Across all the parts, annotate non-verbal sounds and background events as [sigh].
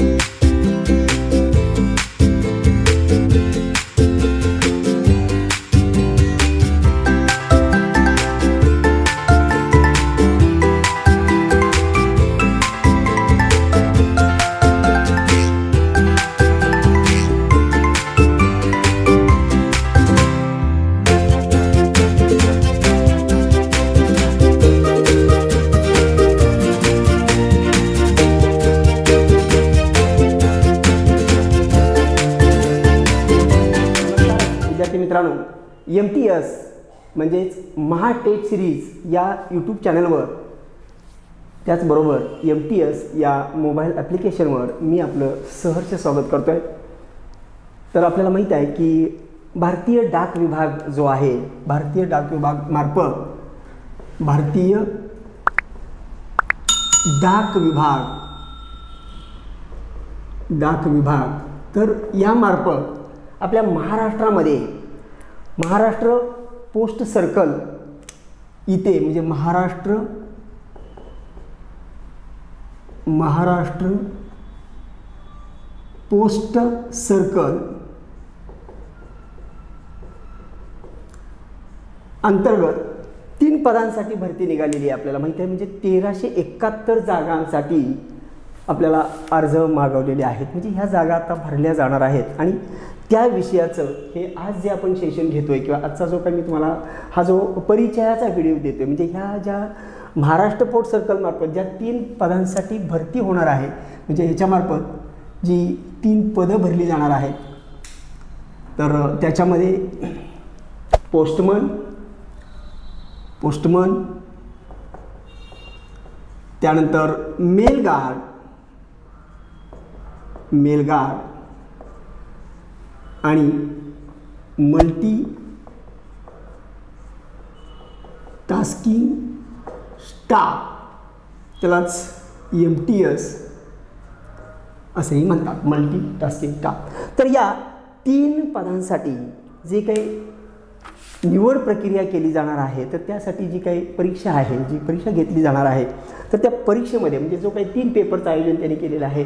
विद्यार्थी यूट्यूब चॅनलवर त्याचबरोबर एम टी एस या मोबाईल ॲप्लिकेशनवर मी आपलं सहर्ष स्वागत करतो आहे तर आपल्याला माहीत आहे की भारतीय डाक विभाग जो आहे भारतीय डाक विभाग मार्फत भारतीय डाक विभाग डाक विभाग तर यामार्फत आपल्या महाराष्ट्रामध्ये महाराष्ट्र पोस्ट सर्कल इथे म्हणजे महाराष्ट्र महाराष्ट्र पोस्ट सर्कल अंतर्गत तीन पदांसाठी भरती निघालेली आहे आपल्याला. माहिती आहे म्हणजे तेराशे एकाहत्तर जागांसाठी आपल्याला अर्ज मागवलेले आहेत. म्हणजे ह्या जागा आता भरल्या जाणार आहेत. आणि त्या विषयाचं हे आज जे आपण सेशन घेतो आहे किंवा आजचा जो काही मी तुम्हाला हा जो परिचयाचा व्हिडिओ देतो आहे म्हणजे ह्या ज्या महाराष्ट्र पोर्ट सर्कलमार्फत ज्या तीन पदांसाठी भरती होणार आहे म्हणजे ह्याच्यामार्फत जी तीन पदं भरली जाणार आहेत तर त्याच्यामध्ये पोस्टमन पोस्टमन त्यानंतर मेल गार्ड मेल गार्ड आणि मल्टी टास्किंग स्टाफ त्यालाच एम टी एस असंही म्हणतात मल्टी टास्किंग स्टाफ तर या तीन पदांसाठी जे काही निवड प्रक्रिया केली जाणार आहे तर त्यासाठी जी काही परीक्षा आहे जी परीक्षा घेतली जाणार आहे तर त्या परीक्षेमध्ये म्हणजे जो काही तीन पेपरचं आयोजन त्यांनी केलेलं आहे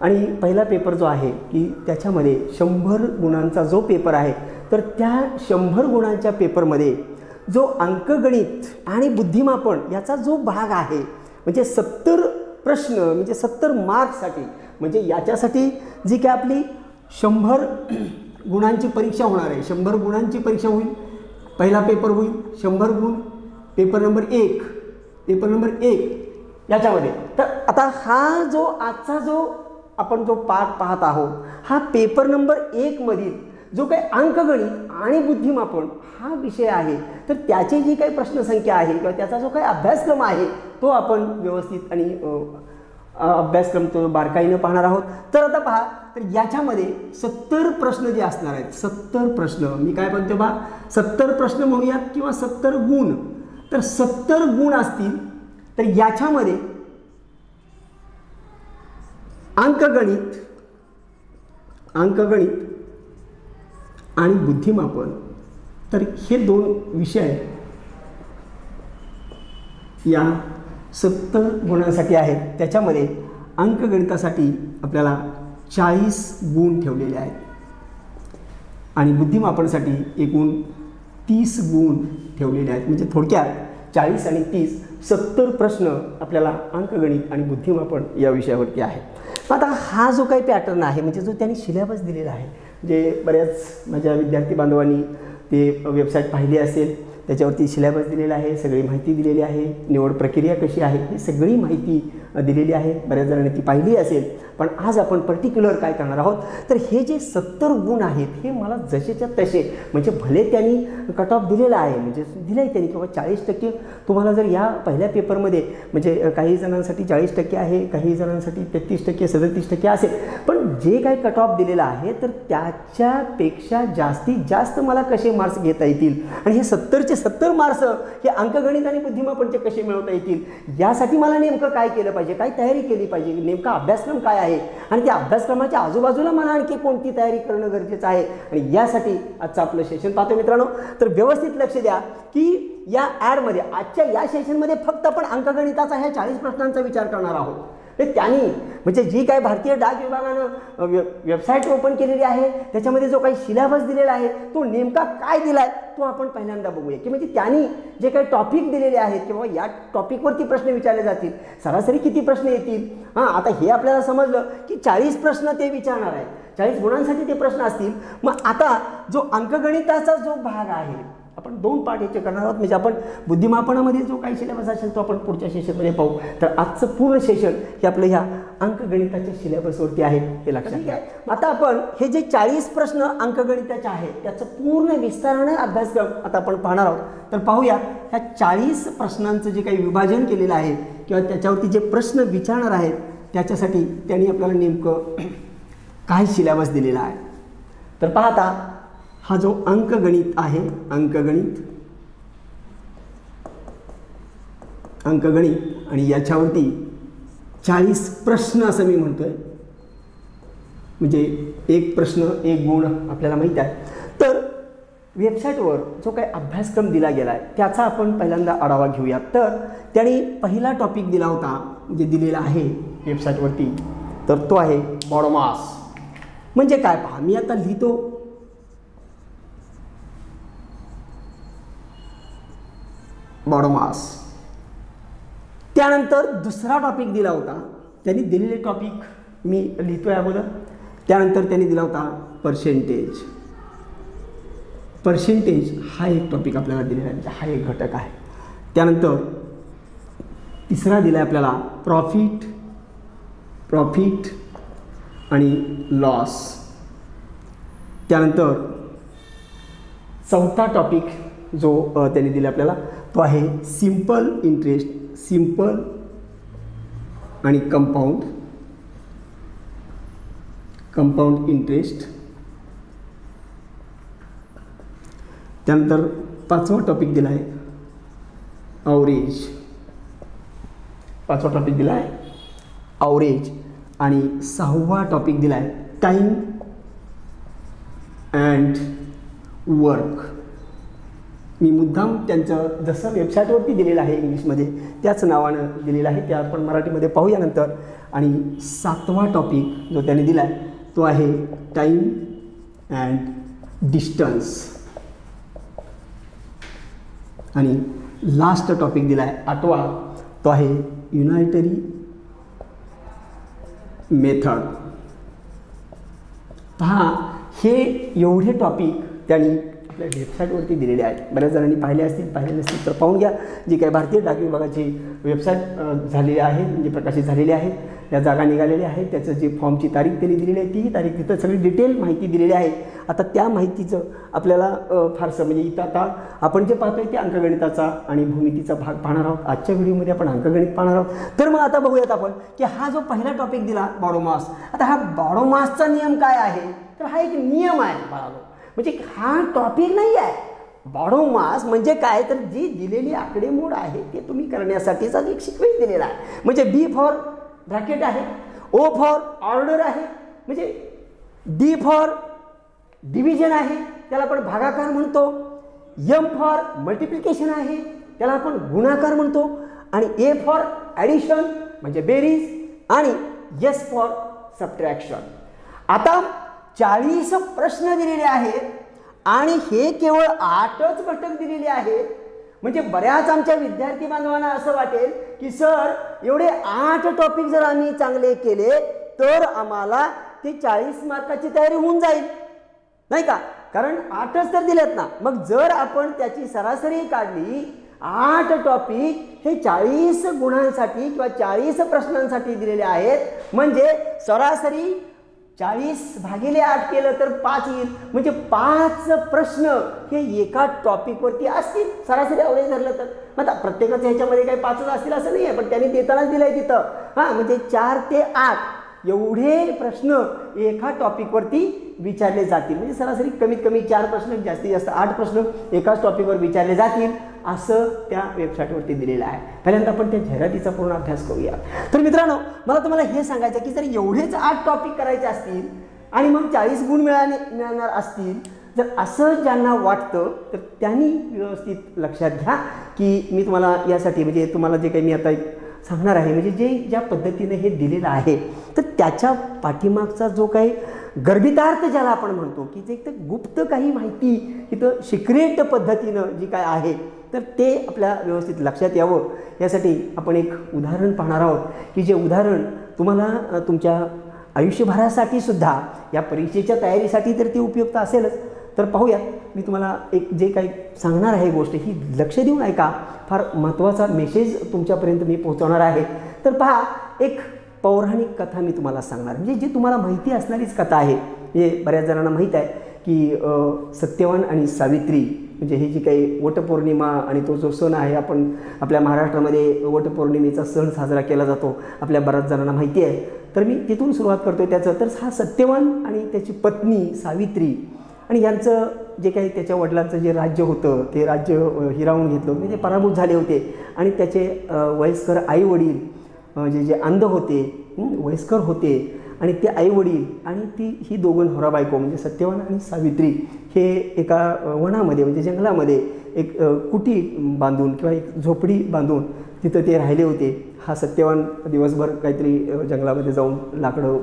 आणि पहिला पेपर जो आहे की त्याच्यामध्ये शंभर गुणांचा जो पेपर आहे तर त्या शंभर गुणांच्या पेपरमध्ये जो अंकगणित आणि बुद्धिमापन याचा जो भाग आहे म्हणजे सत्तर प्रश्न म्हणजे सत्तर मार्क्ससाठी म्हणजे याच्यासाठी जी काय आपली शंभर गुणांची परीक्षा होणार आहे. शंभर गुणांची परीक्षा होईल पहिला पेपर होईल शंभर गुण पेपर नंबर एक पेपर नंबर एक याच्यामध्ये. तर आता हा जो आजचा जो आपण जो पाठ पाहत आहोत हा पेपर नंबर एकमधील जो काही अंकगणित आणि बुद्धिमापन हा विषय आहे तर त्याची जी काही प्रश्नसंख्या आहे किंवा त्याचा जो काही अभ्यासक्रम आहे तो आपण व्यवस्थित आणि अभ्यासक्रम तो बारकाईनं पाहणार आहोत. तर आता पहा तर याच्यामध्ये सत्तर प्रश्न जे असणार आहेत सत्तर प्रश्न. मी काय म्हणतो बा सत्तर प्रश्न म्हणूयात किंवा सत्तर गुण. तर सत्तर गुण असतील तर याच्यामध्ये अंकगणित अंकगणित आणि बुद्धिमापन. तर हे दोन विषय या सत्तर गुणांसाठी आहेत. त्याच्यामध्ये अंकगणितासाठी आपल्याला चाळीस गुण ठेवलेले आहेत. आणि बुद्धिमापनासाठी एकूण तीस गुण ठेवलेले आहेत. म्हणजे थोडक्यात चाळीस आणि तीस सत्तर प्रश्न आपल्याला अंकगणित आणि बुद्धिमापन या विषयावरती आहे आता हा जो काही पॅटर्न आहे म्हणजे जो त्यांनी सिलेबस दिलेला आहे जे बऱ्याच माझ्या विद्यार्थी बांधवांनी ते वेबसाईट पाहिली असेल त्याच्यावरती सिलेबस दिलेला आहे सगळी माहिती दिलेली आहे निवड प्रक्रिया कशी आहे ही सगळी माहिती दिलेली आहे. बऱ्याच जणांनी ती पाहिली असेल. पण आज आपण पर्टिक्युलर काय करणार आहोत? तर हे जे सत्तर गुण आहेत हे मला जसेच्या तसे म्हणजे भले त्यांनी कट ऑफ दिलेला आहे म्हणजे दिलं आहे त्यांनी किंवा चाळीस टक्के तुम्हाला जर या पहिल्या पेपरमध्ये म्हणजे काही जणांसाठी चाळीस टक्के आहे काही जणांसाठी तेहतीस टक्के सदतीस टक्के असेल. पण जे काही कट ऑफ दिलेलं आहे तर त्याच्यापेक्षा जास्तीत जास्त मला कसे मार्क्स घेता येतील? आणि हे सत्तरचे सत्तर मार्क्स हे अंकगणित आणि बुद्धिमापणचे कसे मिळवता येतील? यासाठी मला नेमकं काय केलं पाहिजे? पाहिजे काय तयारी केली पाहिजे. नेमका अभ्यासक्रम काय आहे? आणि त्या अभ्यासक्रमाच्या आजूबाजूला मला आणखी कोणती तयारी करणं गरजेचं आहे? आणि यासाठी आजचं आपलं सेशन पाहतो मित्रांनो. तर व्यवस्थित लक्ष द्या की या ॲडमध्ये आजच्या या सेशनमध्ये फक्त आपण अंकगणिताचा ह्या चाळीस प्रश्नांचा विचार करणार आहोत. तर त्यांनी म्हणजे जी काय भारतीय डाक विभागानं वेबसाईट ओपन केलेली आहे त्याच्यामध्ये जो काही सिलेबस दिलेला आहे तो नेमका काय दिला आहे तो आपण पहिल्यांदा बघूया. की म्हणजे त्यांनी जे काही टॉपिक दिलेले आहेत किंवा या टॉपिकवरती प्रश्न विचारले जातील सरासरी किती प्रश्न येतील? हां आता हे आपल्याला समजलं की चाळीस प्रश्न ते विचारणार आहेत. चाळीस गुणांसाठी ते प्रश्न असतील. मग आता जो अंकगणिताचा जो भाग आहे आपण दोन पाठ याचे करणार आहोत. म्हणजे आपण बुद्धिमापनामध्ये जो काही सिलेबस असेल तो आपण पुढच्या सेशनमध्ये पाहू. तर आजचं पूर्ण सेशन हे आपलं ह्या अंकगणिताच्या सिलेबसवरती आहे हे लक्षात घ्या. आता आपण हे जे चाळीस प्रश्न अंकगणिताचे आहेत त्याचं पूर्ण विस्ताराने अभ्यासक्रम आता आपण पाहणार आहोत. तर पाहूया ह्या चाळीस प्रश्नांचं जे काही विभाजन केलेलं आहे किंवा त्याच्यावरती जे प्रश्न विचारणार आहेत त्याच्यासाठी त्यांनी आपल्याला नेमकं [clears throat] काय सिलेबस दिलेला आहे. तर पाहता हा जो अंकगणित आहे अंकगणित अंकगणित आणि याच्यावरती चाळीस प्रश्न असं मी म्हणतो आहे म्हणजे एक प्रश्न एक गुण आपल्याला माहीत आहे. तर वेबसाईटवर जो काही अभ्यासक्रम दिला गेला आहे त्याचा आपण पहिल्यांदा आढावा घेऊया तर त्यांनी पहिला टॉपिक दिला होता म्हणजे दिलेला आहे वेबसाईटवरती तर तो आहे बॉडोमास म्हणजे काय पहा मी आता लिहितो बॉडोमास त्यानंतर दुसरा टॉपिक दिला होता. त्यांनी दिलेले टॉपिक मी लिहितोय अगोदर. त्यानंतर त्यांनी दिला होता पर्सेंटेज पर्सेंटेज हा एक टॉपिक आपल्याला दिलेला आहे. म्हणजे हा एक घटक आहे. त्यानंतर तिसरा दिला आहे आपल्याला प्रॉफिट प्रॉफिट आणि लॉस त्यानंतर चौथा टॉपिक जो त्यांनी दिला आपल्याला तो आहे सिंपल इंटरेस्ट सिंपल आणि कंपाऊंड कंपाऊंड इंटरेस्ट त्यानंतर पाचवा टॉपिक दिला आहे अवरेज पाचवा टॉपिक दिला आहे अवरेज आणि सहावा टॉपिक दिला आहे टाईम अँड वर्क मी मुद्दाम त्यांचं जसं वेबसाईटवरती दिलेलं आहे इंग्लिशमध्ये त्याच नावानं दिलेलं आहे. ते आपण मराठीमध्ये पाहूया नंतर. आणि सातवा टॉपिक जो त्याने दिला आहे तो आहे टाईम अँड डिस्टन्स आणि लास्ट टॉपिक दिला आहे आठवा तो आहे युनायटरी मेथड पहा हे एवढे टॉपिक त्यांनी आपल्या वेबसाईटवरती दिलेले आहेत. बऱ्याच जणांनी पाहिले असतील पाहिले नसतील तर पाहून घ्या. जी काही भारतीय डाक विभागाची वेबसाईट झालेली आहे म्हणजे प्रकाशित झालेली आहे त्या जागा निघालेल्या आहेत. त्याचं जे फॉर्मची तारीख त्यांनी दिलेली आहे तीही तारीख तिथं सगळी डिटेल माहिती दिलेली आहे. आता त्या माहितीचं आपल्याला फारसं म्हणजे इथं आता आपण जे पाहतोय ते अंकगणिताचा आणि भूमितीचा भाग पाहणार आहोत. आजच्या व्हिडिओमध्ये आपण अंकगणित पाहणार आहोत. तर मग आता बघूयात आपण की हा जो पहिला टॉपिक दिला बॉडोमास आता हा बॉडोमासचा नियम काय आहे? तर हा एक नियम आहे बाळानो. म्हणजे हा टॉपिक नाही आहे बॉडोमास म्हणजे काय? तर जी दिलेली आकडेमोड आहे ते तुम्ही करण्यासाठीचा एक शिकवेल दिलेला आहे. म्हणजे बी फॉर ब्रॅकेट आहे ओ फॉर ऑर्डर आहे म्हणजे डी फॉर डिव्हिजन आहे त्याला आपण भागाकार म्हणतो. यम फॉर मल्टिप्लिकेशन आहे त्याला आपण गुणाकार म्हणतो. आणि ए फॉर ॲडिशन म्हणजे बेरीज. आणि यस फॉर सबट्रॅक्शन आता चाळीस प्रश्न दिलेले आहेत आणि हे केवळ आठच घटक दिलेले आहेत. म्हणजे बऱ्याच आमच्या विद्यार्थी बांधवांना असं वाटेल की सर एवढे आठ टॉपिक जर आम्ही चांगले केले तर आम्हाला ते चाळीस मार्काची तयारी होऊन जाईल. नाही का? कारण आठच तर दिलेत ना. मग जर आपण त्याची सरासरी काढली आठ टॉपिक हे चाळीस गुणांसाठी किंवा चाळीस प्रश्नांसाठी दिलेले आहेत. म्हणजे सरासरी चाळीस भागिले आठ केलं तर पाच येईल. म्हणजे पाच प्रश्न हे एका टॉपिकवरती असतील. सरासरी अवरेज धरलं तर. मग आता प्रत्येकाच्या ह्याच्यामध्ये काही पाचच असतील असं नाही आहे पण त्यांनी देतानाच दिलं आहे तिथं. हां म्हणजे चार ते आठ एवढे प्रश्न एका टॉपिकवरती विचारले जातील. म्हणजे सरासरी कमीत कमी चार प्रश्न जास्तीत जास्त आठ प्रश्न एकाच टॉपिकवर विचारले जातील असं त्या वेबसाईटवरती दिलेलं आहे. पहिल्यांदा आपण त्या जाहिरातीचा पूर्ण अभ्यास करूया. तर मित्रांनो मला तुम्हाला हे सांगायचं की जर एवढेच आठ टॉपिक करायचे असतील आणि मग चाळीस गुण मिळाले मिळणार असतील जर असं ज्यांना वाटतं तर त्यांनी व्यवस्थित लक्षात घ्या की मी तुम्हाला यासाठी म्हणजे तुम्हाला जे काही मी आता सांगणार आहे. म्हणजे जे ज्या पद्धतीने हे दिलेलं आहे तर त्याच्या पाठीमागचा जो काही गर्भितार्थ ज्याला आपण म्हणतो की जे एक गुप्त काही माहिती तिथं सिक्रेट पद्धतीनं जी काय आहे तर ते आपल्या व्यवस्थित लक्षात यावं. यासाठी आपण एक उदाहरण पाहणार आहोत की जे उदाहरण तुम्हाला तुमच्या आयुष्यभरासाठी सुद्धा या परीक्षेच्या तयारीसाठी तर ते उपयुक्त असेलच तर पाहूयात मी तुम्हाला एक जे काही सांगणार आहे गोष्ट ही लक्ष देऊन ऐका. फार महत्त्वाचा मेसेज तुमच्यापर्यंत मी पोहोचवणार आहे. तर पहा एक पौराणिक कथा मी तुम्हाला सांगणार. म्हणजे जी तुम्हाला माहिती असणारीच कथा आहे. म्हणजे बऱ्याच जणांना माहीत आहे की सत्यवान आणि सावित्री म्हणजे ही जी काही वटपौर्णिमा आणि तो जो सण आहे आपण आपल्या महाराष्ट्रामध्ये वटपौर्णिमेचा सण साजरा केला जातो. आपल्या बऱ्याच जणांना माहिती आहे. तर मी तिथून सुरुवात करतो त्याचं. तर हा सत्यवान आणि त्याची पत्नी सावित्री आणि यांचं जे काही त्याच्या वडिलांचं जे राज्य होतं ते राज्य हिरावून घेतलं म्हणजे ते पराभूत झाले होते. आणि त्याचे वयस्कर आईवडील म्हणजे जे जे अंध होते वयस्कर होते. आणि ते आईवडील आणि ती ही दोघं नवरा बायको म्हणजे सत्यवान आणि सावित्री हे एका वनामध्ये म्हणजे जंगलामध्ये एक कुटी बांधून किंवा एक झोपडी बांधून तिथं ते राहिले होते. हा सत्यवान दिवसभर काहीतरी जंगलामध्ये जाऊन लाकडं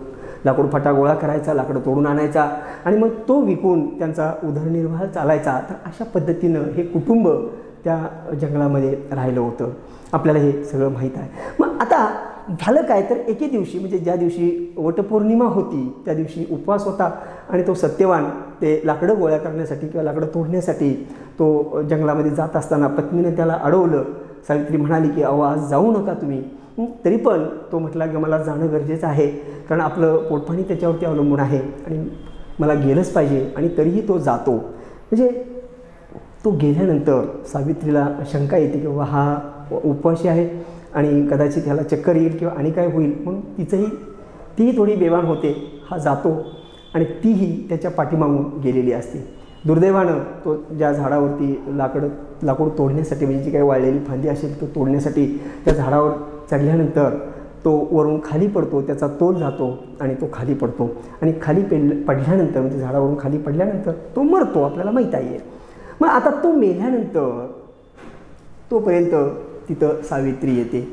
लाकूड फटा गोळा करायचा लाकडं तोडून आणायचा आणि मग तो विकून त्यांचा उदरनिर्वाह चालायचा. तर अशा पद्धतीनं हे कुटुंब त्या जंगलामध्ये राहिलं होतं. आपल्याला हे सगळं माहीत आहे. मग आता झालं काय? तर एके दिवशी म्हणजे ज्या दिवशी वटपौर्णिमा होती त्या दिवशी उपवास होता आणि तो सत्यवान ते लाकडं गोळ्या करण्यासाठी किंवा लाकडं तोडण्यासाठी तो जंगलामध्ये जात असताना पत्नीने त्याला अडवलं. सावित्री म्हणाली की अहो आज जाऊ नका तुम्ही. तरी पण तो म्हटला की मला जाणं गरजेचं आहे कारण आपलं पोटपाणी त्याच्यावरती अवलंबून आहे आणि मला गेलंच पाहिजे आणि तरीही तो जातो. म्हणजे तो गेल्यानंतर सावित्रीला शंका येते की बाबा हा उपवासी आहे आणि कदाचित ह्याला चक्कर येईल किंवा आणि काय होईल. म्हणून तिचंही तीही थोडी बेवान होते. हा जातो आणि तीही त्याच्या पाठीमागून गेलेली असते. दुर्दैवानं तो ज्या झाडावरती लाकडं लाकूड तोडण्यासाठी म्हणजे जी काही वाळलेली फांदी असेल तो तोडण्यासाठी त्या झाडावर चढल्यानंतर तो वरून खाली पडतो त्याचा तोल जातो आणि तो खाली पडतो. आणि खाली पेल पडल्यानंतर म्हणजे झाडावरून खाली पडल्यानंतर तो मरतो आपल्याला माहीत आहे. मग आता तो मेल्यानंतर तोपर्यंत तिथं सावित्री येते.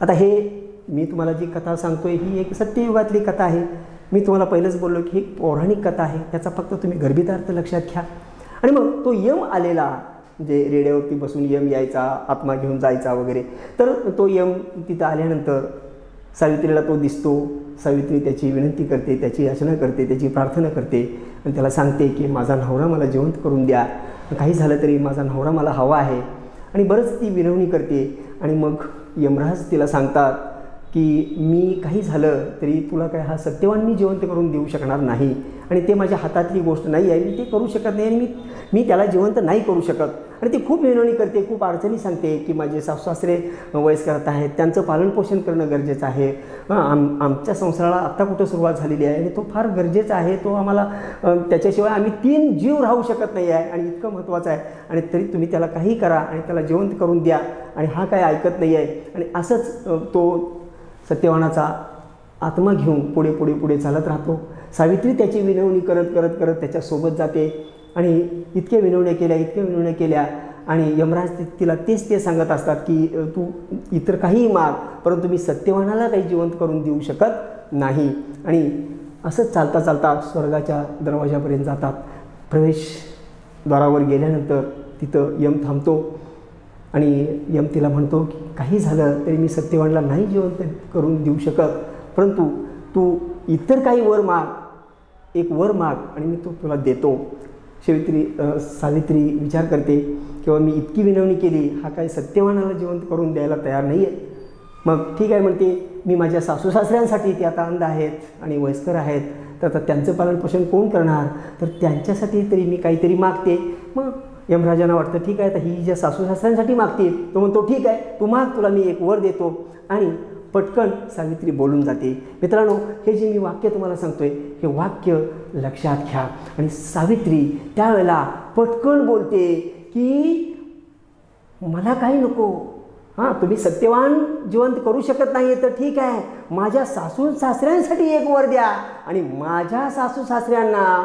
आता हे मी तुम्हाला जी कथा सांगतोय ही एक सत्ययुगातली कथा आहे. मी तुम्हाला पहिलंच बोललो की ही पौराणिक कथा आहे त्याचा फक्त तुम्ही गर्भितार्थ लक्षात घ्या. आणि मग तो यम आलेला म्हणजे रेड्यावरती बसून यम यायचा आत्मा घेऊन जायचा वगैरे तर तो यम तिथं आल्यानंतर सावित्रीला तो दिसतो. सावित्री त्याची विनंती करते त्याची याचना करते त्याची प्रार्थना करते. आणि त्याला सांगते की माझा नवरा मला जिवंत करून द्या. काही झालं तरी माझा नवरा मला हवा आहे. आणि बरंच ती विनवणी करते. आणि मग यमराज तिला सांगतात की मी काही झालं तरी तुला काय हा सत्यवान मी जिवंत करून देऊ शकणार नाही आणि ते माझ्या हातातली गोष्ट नाही आहे मी ते करू शकत नाही आणि मी मी त्याला जिवंत नाही करू शकत. आणि ती खूप विनवणी करते खूप अडचणी सांगते की माझे सासू सासरे वयस्कर आहेत त्यांचं पालनपोषण करणं गरजेचं आहे. आम आमच्या संसाराला आत्ता कुठं सुरुवात झालेली आहे आणि तो फार गरजेचा आहे तो आम्हाला त्याच्याशिवाय आम्ही तीन जीव राहू शकत नाही आहे आणि इतकं महत्त्वाचं आहे. आणि तरी तुम्ही त्याला काही करा आणि त्याला जिवंत करून द्या आणि हा काय ऐकत नाही आहे. आणि असंच तो सत्यवानाचा आत्मा घेऊन पुढे पुढे पुढे चालत राहतो. सावित्री त्याची विनवणी करत करत करत त्याच्यासोबत जाते आणि इतक्या विनवण्या केल्या इतक्या विनवण्या केल्या आणि यमराज तिला तेच ते सांगत असतात की तू इतर काहीही माग परंतु मी सत्यवानाला काही जिवंत करून देऊ शकत नाही. आणि असंच चालता चालता स्वर्गाच्या दरवाजापर्यंत जातात. प्रवेशद्वारावर गेल्यानंतर तिथं यम थांबतो. आणि यम तिला म्हणतो की काही झालं तरी मी सत्यवानला नाही जिवंत करून देऊ शकत. परंतु तू इतर काही वर माग एक वर माग आणि मी तो तुला देतो. सावित्री सावित्री विचार करते किंवा मी इतकी विनवणी केली हा काही सत्यवानाला जिवंत करून द्यायला तयार नाही आहे मग ठीक आहे म्हणते मी माझ्या सासू सासऱ्यांसाठी ते आता अंध आहेत आणि वयस्कर आहेत. तर आता त्यांचं पालनपोषण कोण करणार? तर त्यांच्यासाठी तरी मी काहीतरी मागते. मग यमराजांना वाटतं ठीक आहे तर ही ज्या सासू सासऱ्यांसाठी मागते तो म्हणतो ठीक आहे तू माग तुला मी एक वर देतो. आणि पटकन सावित्री बोलून जाते. मित्रांनो हे जे मी वाक्य तुम्हाला सांगतोय हे वाक्य लक्षात घ्या. आणि सावित्री त्यावेळेला पटकन बोलते की मला काही नको. हां तुम्ही सत्यवान जिवंत करू शकत नाही तर ठीक आहे. माझ्या सासू सासऱ्यांसाठी एक वर द्या. आणि माझ्या सासू सासऱ्यांना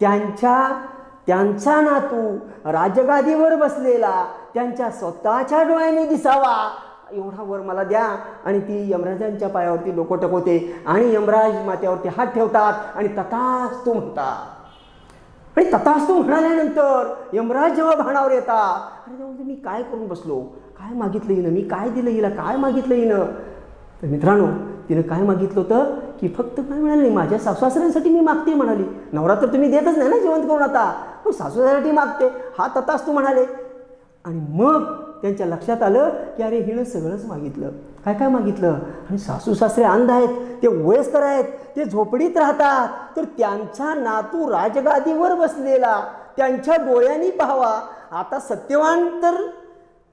त्यांच्या त्यांचा नातू राजगादीवर बसलेला त्यांच्या स्वतःच्या डोळ्याने दिसावा. एवढा वर मला द्या. आणि ती यमराजांच्या पायावरती डोकं टकवते आणि यमराज मात्यावरती हात ठेवतात आणि तथास्तू म्हणतात. आणि तथास्तू म्हणाल्यानंतर यमराज जेव्हा भाणावर येतात आणि तेव्हा मी काय करून बसलो? काय मागितलं हिनं? मी काय दिलं हिला? काय मागितलं हिनं? तर मित्रांनो तिनं काय मागितलं होतं? की फक्त काय म्हणाली माझ्या सासूसाऱ्यांसाठी मी मागते म्हणाली. नवरा तर तुम्ही देतच नाही ना जेवण करून आता. पण सासूसऱ्यासाठी मागते. हा तथास्तू म्हणाले. आणि मग त्यांच्या लक्षात आलं की अरे हिनं सगळंच मागितलं. काय काय मागितलं? आणि सासू सासरे अंध आहेत ते वयस्कर आहेत ते झोपडीत राहतात. तर त्यांचा नातू राजगादीवर बसलेला त्यांच्या डोळ्यांनी पाहावा. आता सत्यवान तर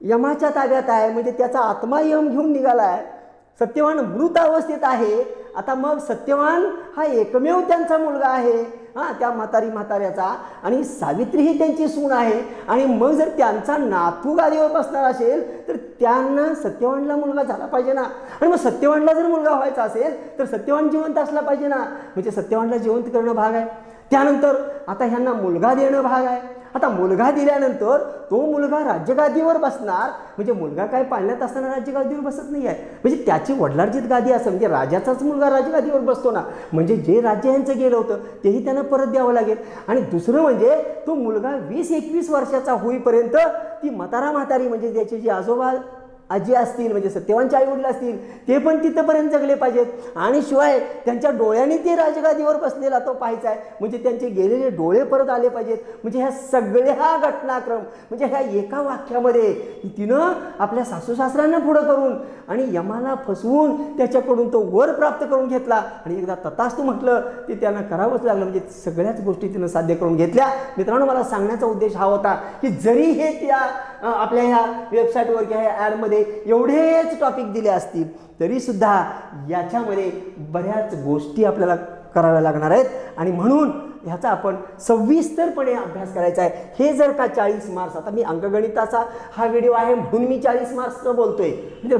यमाच्या ताब्यात आहे म्हणजे त्याचा आत्मा यम घेऊन निघाला आहे सत्यवान मृत अवस्थेत आहे. आता मग सत्यवान हा एकमेव त्यांचा मुलगा आहे. हां त्या म्हातारी म्हाताऱ्याचा. आणि सावित्री ही त्यांची सून आहे. आणि मग जर त्यांचा नातू गादीवर बसणार असेल तर त्यांना सत्यवानला मुलगा झाला पाहिजे ना. आणि मग सत्यवानला जर मुलगा व्हायचा असेल तर सत्यवान जिवंत असला पाहिजे ना. म्हणजे सत्यवानला जिवंत करणं भाग आहे. त्यानंतर आता ह्यांना मुलगा देणं भाग आहे. आता मुलगा दिल्यानंतर तो मुलगा राज्यगादीवर बसणार. म्हणजे मुलगा काय पाळण्यात असताना राज्यगादीवर बसत नाही आहे म्हणजे त्याची वडिलार्जित गादी असं म्हणजे राजाचाच मुलगा राज्यगादीवर बसतो ना. म्हणजे जे राज्य यांचं गेलं होतं तेही त्यांना परत द्यावं लागेल. आणि दुसरं म्हणजे तो मुलगा वीस एकवीस वर्षाचा होईपर्यंत ती मतारा म्हातारी म्हणजे त्याचे जे आजोबा आजी असतील म्हणजे सत्यवानचे आई वडील असतील ते पण तिथंपर्यंत जगले पाहिजेत. आणि शिवाय त्यांच्या डोळ्यांनी ते राजगादीवर बसलेला तो पाहायचा आहे. म्हणजे त्यांचे गेलेले डोळे परत आले पाहिजेत. म्हणजे ह्या सगळ्या घटनाक्रम म्हणजे ह्या एका वाक्यामध्ये तिनं आपल्या सासूसासऱ्यांना पुढं करून आणि यमाला फसवून त्याच्याकडून तो वर प्राप्त करून घेतला. आणि एकदा तथास्तू म्हटलं ते त्यांना करावंच लागलं. म्हणजे सगळ्याच गोष्टी तिनं साध्य करून घेतल्या. मित्रांनो मला सांगण्याचा उद्देश हा होता की जरी हे त्या आपल्या ह्या वेबसाईटवर किंवा ह्या ॲडमध्ये एवढेच टॉपिक दिले असतील तरीसुद्धा याच्यामध्ये बऱ्याच गोष्टी आपल्याला कराव्या लागणार आहेत. आणि म्हणून ह्याचा आपण सविस्तरपणे अभ्यास करायचा आहे. हे जर का चाळीस मार्क्स आता मी अंकगणिताचा हा व्हिडिओ आहे म्हणून मी चाळीस मार्क्सचं बोलतोय. म्हणजे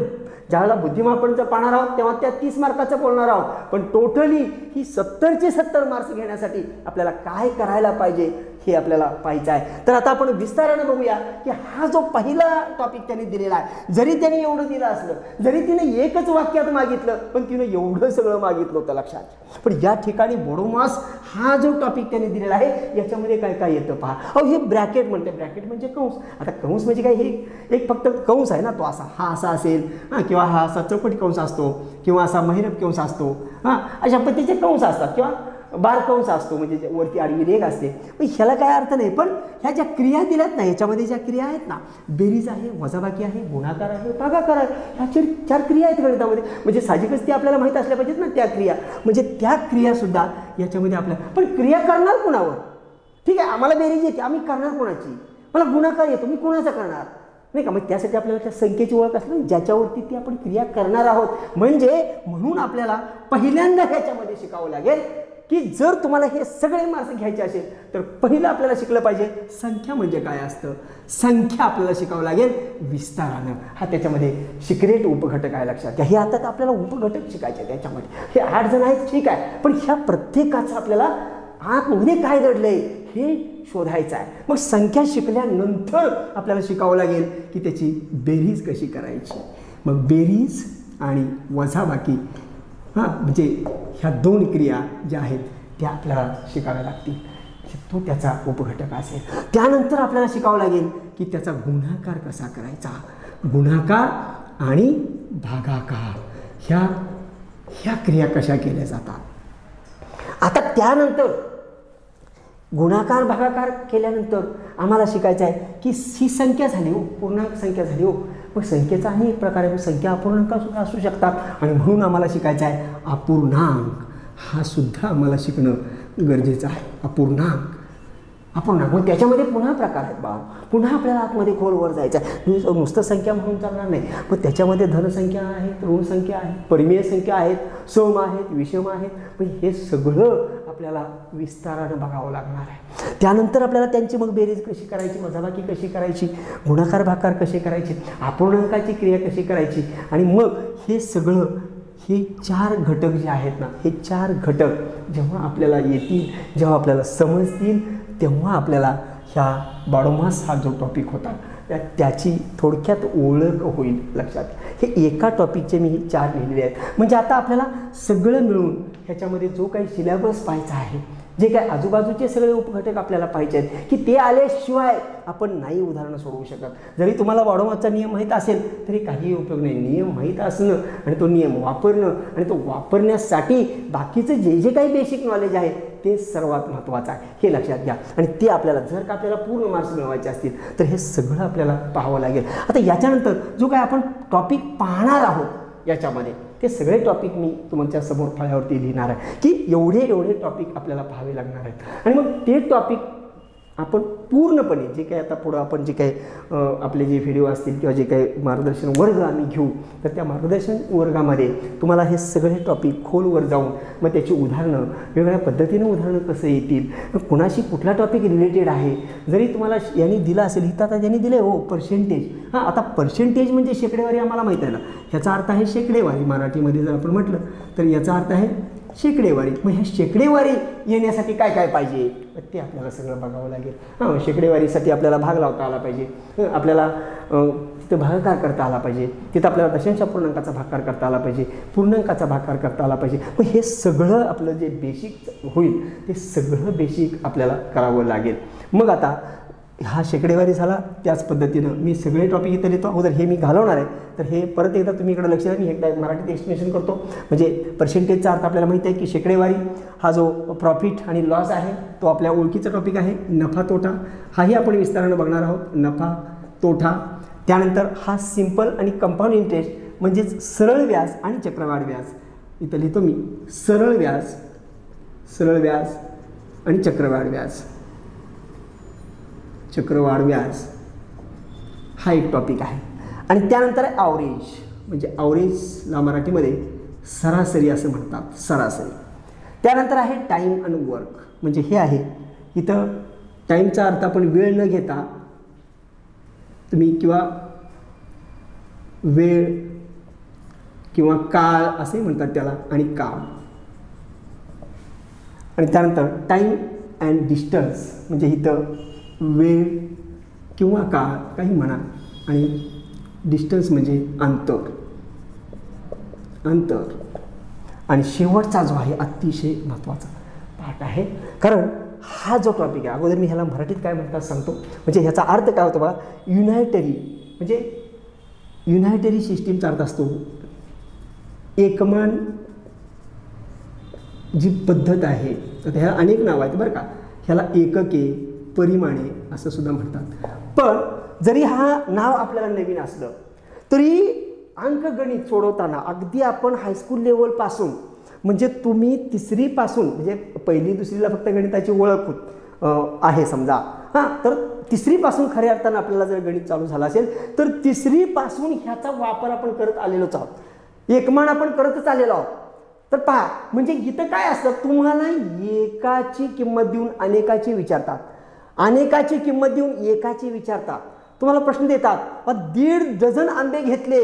ज्यावेळेला बुद्धिमापनचं पाहणार आहोत तेव्हा त्या तीस मार्काचं बोलणार आहोत. पण टोटली ही सत्तरचे सत्तर मार्क्स घेण्यासाठी आपल्याला काय करायला पाहिजे हे आपल्याला पाहायचं आहे. तर आता आपण विस्तारानं बघूया की हा जो पहिला टॉपिक त्यांनी दिलेला आहे जरी त्यांनी एवढं दिलं असलं जरी तिने एकच वाक्यात मागितलं पण तिनं एवढं सगळं मागितलं होतं लक्षात. पण या ठिकाणी बोडोमास हा जो टॉपिक त्यांनी दिलेला आहे याच्यामध्ये काय काय येतं पहा. अहो हे ब्रॅकेट म्हणते. ब्रॅकेट म्हणजे कंस. आता कंस म्हणजे काय? हे एक फक्त कंस आहे ना तो असा. हा असा असेल. हां किंवा हा असा चौकटी कंस असतो किंवा असा महिरप कंस असतो. हां अशा पद्धतीचे कंस असतात किंवा बारकंस असतो म्हणजे वरती आडवी रेग असते. पण ह्याला काय अर्थ नाही पण ह्या ज्या क्रिया दिल्यात ना ह्याच्यामध्ये ज्या क्रिया आहेत ना बेरीज आहे वजाबाकी आहे गुणाकार आहे भागाकार आहे ह्या चार चार क्रिया आहेत गणितामध्ये. म्हणजे साहजिकच ते आपल्याला माहीत असल्या पाहिजेत ना त्या क्रिया. म्हणजे त्या क्रियासुद्धा याच्यामध्ये आपल्या पण क्रिया करणार कुणावर? ठीक आहे आम्हाला बेरीज येते आम्ही करणार कोणाची? मला गुणाकार येतो मी कोणाचा करणार? नाही का? मग त्यासाठी आपल्याला त्या संख्येची ओळख असली ज्याच्यावरती ती आपण क्रिया करणार आहोत. म्हणजे म्हणून आपल्याला पहिल्यांदा ह्याच्यामध्ये शिकावं लागेल की जर तुम्हाला हे सगळे मार्क्स घ्यायचे असेल तर पहिलं आपल्याला शिकलं पाहिजे संख्या म्हणजे काय असतं? संख्या आपल्याला शिकावं लागेल विस्तारानं. हा त्याच्यामध्ये सिक्रेट उपघटक आहे लक्षात घ्या. हे आता तर आपल्याला उपघटक शिकायचे आहे त्याच्यामध्ये हे आठ जण आहेत ठीक आहे. पण ह्या प्रत्येकाचं आपल्याला आतमध्ये काय घडलंय हे शोधायचं आहे. मग संख्या शिकल्यानंतर आपल्याला शिकावं लागेल की त्याची बेरीज कशी करायची? मग बेरीज आणि वजाबाकी हां म्हणजे ह्या दोन क्रिया ज्या आहेत त्या आपल्याला शिकाव्या लागतील. म्हणजे तो त्याचा उपघटक असेल. त्यानंतर आपल्याला शिकावं लागेल की त्याचा गुणाकार कसा करायचा? गुणाकार आणि भागाकार. ह्या ह्या क्रिया कशा केल्या जातात? आता त्यानंतर गुणाकार भागाकार केल्यानंतर आम्हाला शिकायचं आहे की ही संख्या झाली हो पूर्णांक संख्या झाली हो. मग संख्येचा आणि एक प्रकारे मग संख्या अपूर्णांक सुद्धा असू शकतात. आणि म्हणून आम्हाला शिकायचं आहे अपूर्णांक. हा सुद्धा आम्हाला शिकणं गरजेचं आहे. अपूर्णांक. अपूर्णांक मग त्याच्यामध्ये पुन्हा प्रकार आहेत बा पुन्हा आपल्याला आतमध्ये खोलवर जायचं आहे. नुसतं संख्या म्हणून चालणार नाही. मग त्याच्यामध्ये धनसंख्या आहेत ऋणसंख्या आहेत परिमेय संख्या आहेत सम आहेत विषम आहेत. मग हे सगळं आपल्याला विस्तारानं बघावं लागणार आहे. त्यानंतर आपल्याला त्यांची मग बेरीज कशी करायची मजाबाकी कशी करायची गुणाकार भाकार कसे करायचे अपूर्णांकाची क्रिया कशी करायची आणि मग हे सगळं हे चार घटक जे आहेत ना हे चार घटक जेव्हा आपल्याला येतील जेव्हा आपल्याला समजतील तेव्हा आपल्याला ह्या बाडोमास हा जो टॉपिक होता त्या- त्याची थोडक्यात ओळख होईल लक्षात. हे एका टॉपिकचे मी चार लिहिलेले आहेत. म्हणजे आता आपल्याला सगळं मिळून ह्याच्यामध्ये जो काही सिलेबस पाहायचा आहे जे काय आजूबाजूचे सगळे उपघटक आपल्याला पाहिजे आहेत की ते आल्याशिवाय आपण नाही उदाहरणं सोडवू शकत. जरी तुम्हाला वाढोमाचा नियम माहीत असेल तरी काही उपयोग नाही. नियम माहीत असणं आणि तो नियम वापरणं आणि तो वापरण्यासाठी बाकीचं जे जे काही बेसिक नॉलेज आहे ते सर्वात महत्त्वाचं आहे. हे लक्षात घ्या. आणि ते आपल्याला जर का आपल्याला पूर्ण मार्क्स मिळवायचे असतील तर हे सगळं आपल्याला पाहावं लागेल. आता याच्यानंतर जो काय आपण टॉपिक पाहणार आहोत याच्यामध्ये ते सगळे टॉपिक मी तुमच्यासमोर फळ्यावरती लिहिणार आहे. की एवढे एवढे टॉपिक आपल्याला पाहावे लागणार आहेत. आणि मग ते टॉपिक आपण पूर्णपणे जे काही आता पुढं आपण जे काही आपले जे व्हिडिओ असतील किंवा जे काही मार्गदर्शन वर्ग आम्ही घेऊ तर त्या मार्गदर्शन वर्गामध्ये तुम्हाला हे सगळे टॉपिक खोलवर जाऊन मग त्याची उदाहरणं वेगवेगळ्या पद्धतीनं उदाहरणं कसं येतील कुणाशी कुठला टॉपिक रिलेटेड आहे जरी तुम्हाला यांनी दिला असेल हिता आता ज्यांनी दिलं आहे हो पर्सेंटेज हां आता पर्सेंटेज म्हणजे शेकडेवारी आम्हाला माहीत आहे ना. ह्याचा अर्थ आहे शेकडेवारी मराठीमध्ये जर आपण म्हटलं तर याचा अर्थ आहे शेकडेवारी. मग ह्या शेकडेवारी येण्यासाठी काय काय पाहिजे? ते आपल्याला सगळं बघावं लागेल. हां शेकडेवारीसाठी आपल्याला भाग लावता आला पाहिजे. आपल्याला तिथं भागाकार करता आला पाहिजे. तिथं आपल्याला दशांश पूर्णांकाचा भाकार करता आला पाहिजे. पूर्णांकाचा भाकार करता आला पाहिजे. मग हे सगळं आपलं जे बेसिक होईल ते सगळं बेसिक आपल्याला करावं लागेल. मग आता हा शेकडेवारी झाला त्याच पद्धतीनं मी सगळे टॉपिक इथं लिहितो. अगोदर हे मी घालवणार आहे तर हे परत एकदा तुम्ही इकडे लक्ष द्या. मी एकदा मराठीत एक्सप्लेनेशन करतो. म्हणजे पर्सेंटेजचा अर्थ आपल्याला माहिती आहे की शेकडेवारी हा जो प्रॉफिट आणि लॉस आहे तो आपल्या ओळखीचा टॉपिक आहे. नफा तोटा हाही आपण विस्तारानं बघणार आहोत. नफा तोटा. त्यानंतर हा सिंपल आणि कंपाऊंड इंटरेस्ट म्हणजेच सरळ व्याज आणि चक्रवाढ व्याज. इथं लिहितो मी सरळ व्याज सरळ व्याज आणि चक्रवाढ व्याज. चक्रवाढ व्याज हा एक टॉपिक आहे. आणि त्यानंतर आहे आवरेज म्हणजे आवरेजला मराठीमध्ये सरासरी असं म्हणतात सरासरी. त्यानंतर आहे टाईम अँड वर्क म्हणजे हे आहे. इथं टाईमचा अर्थ आपण वेळ न घेता तुम्ही किंवा वेळ किंवा काळ असे म्हणतात त्याला आणि काम. आणि त्यानंतर टाईम अँड डिस्टन्स म्हणजे इथं वेळ किंवा काळ काही म्हणा आणि डिस्टन्स म्हणजे अंतर. अंतर. आणि शेवटचा जो आहे अतिशय महत्त्वाचा पाठ आहे. कारण हा जो टॉपिक आहे अगोदर मी ह्याला मराठीत काय म्हणतात सांगतो? म्हणजे ह्याचा अर्थ काय होतो बघा? युनायटरी म्हणजे युनायटरी सिस्टीमचा अर्थ असतो एकमान जी पद्धत आहे. तर ह्या अनेक नावं आहेत बरं का? ह्याला एकके परिमाणे असं सुद्धा म्हणतात. पण जरी हा नाव आपल्याला नवीन असलं तरी अंकगणित सोडवताना अगदी आपण हायस्कूल लेवलपासून म्हणजे तुम्ही तिसरीपासून म्हणजे पहिली दुसरीला फक्त गणिताची ओळख आहे समजा. हां तर तिसरीपासून खऱ्या अर्थानं आपल्याला जर गणित चालू झालं असेल तर तिसरीपासून ह्याचा वापर आपण करत आलेलोच आहोत. एकमान आपण करतच आलेलो आहोत. तर पहा म्हणजे इथं काय असतं? तुम्हाला एकाची किंमत देऊन अनेकाची विचारतात. अनेकाची किंमत देऊन एकाची विचारतात. तुम्हाला प्रश्न देतात मग दीड डझन आंबे घेतले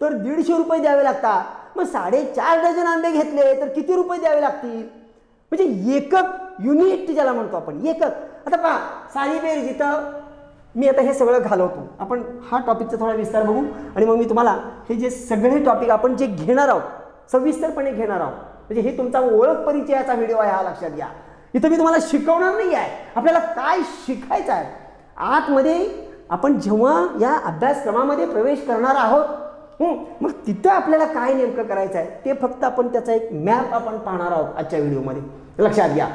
तर दीडशे रुपये द्यावे लागतात. मग साडेचार डझन आंबे घेतले तर किती रुपये द्यावे लागतील? म्हणजे एकक युनिट ज्याला म्हणतो आपण एकक. आता पहा सारी बेर जिथं मी आता हे सगळं घालवतो. आपण हा टॉपिकचा थोडा विस्तार बघू आणि मग मी तुम्हाला हे जे सगळे टॉपिक आपण जे घेणार आहोत सविस्तरपणे घेणार आहोत. म्हणजे हे तुमचा ओळख परिचयाचा व्हिडिओ आहे हा लक्षात घ्या. इथं मी तुम्हाला शिकवणार नाही आहे आपल्याला काय शिकायचं आहे? आतमध्ये आपण जेव्हा या अभ्यासक्रमामध्ये प्रवेश करणार आहोत मग तिथं आपल्याला काय नेमकं करायचं आहे? ते फक्त आपण त्याचा एक मॅप आपण पाहणार आहोत आजच्या व्हिडिओमध्ये. लक्षात घ्या.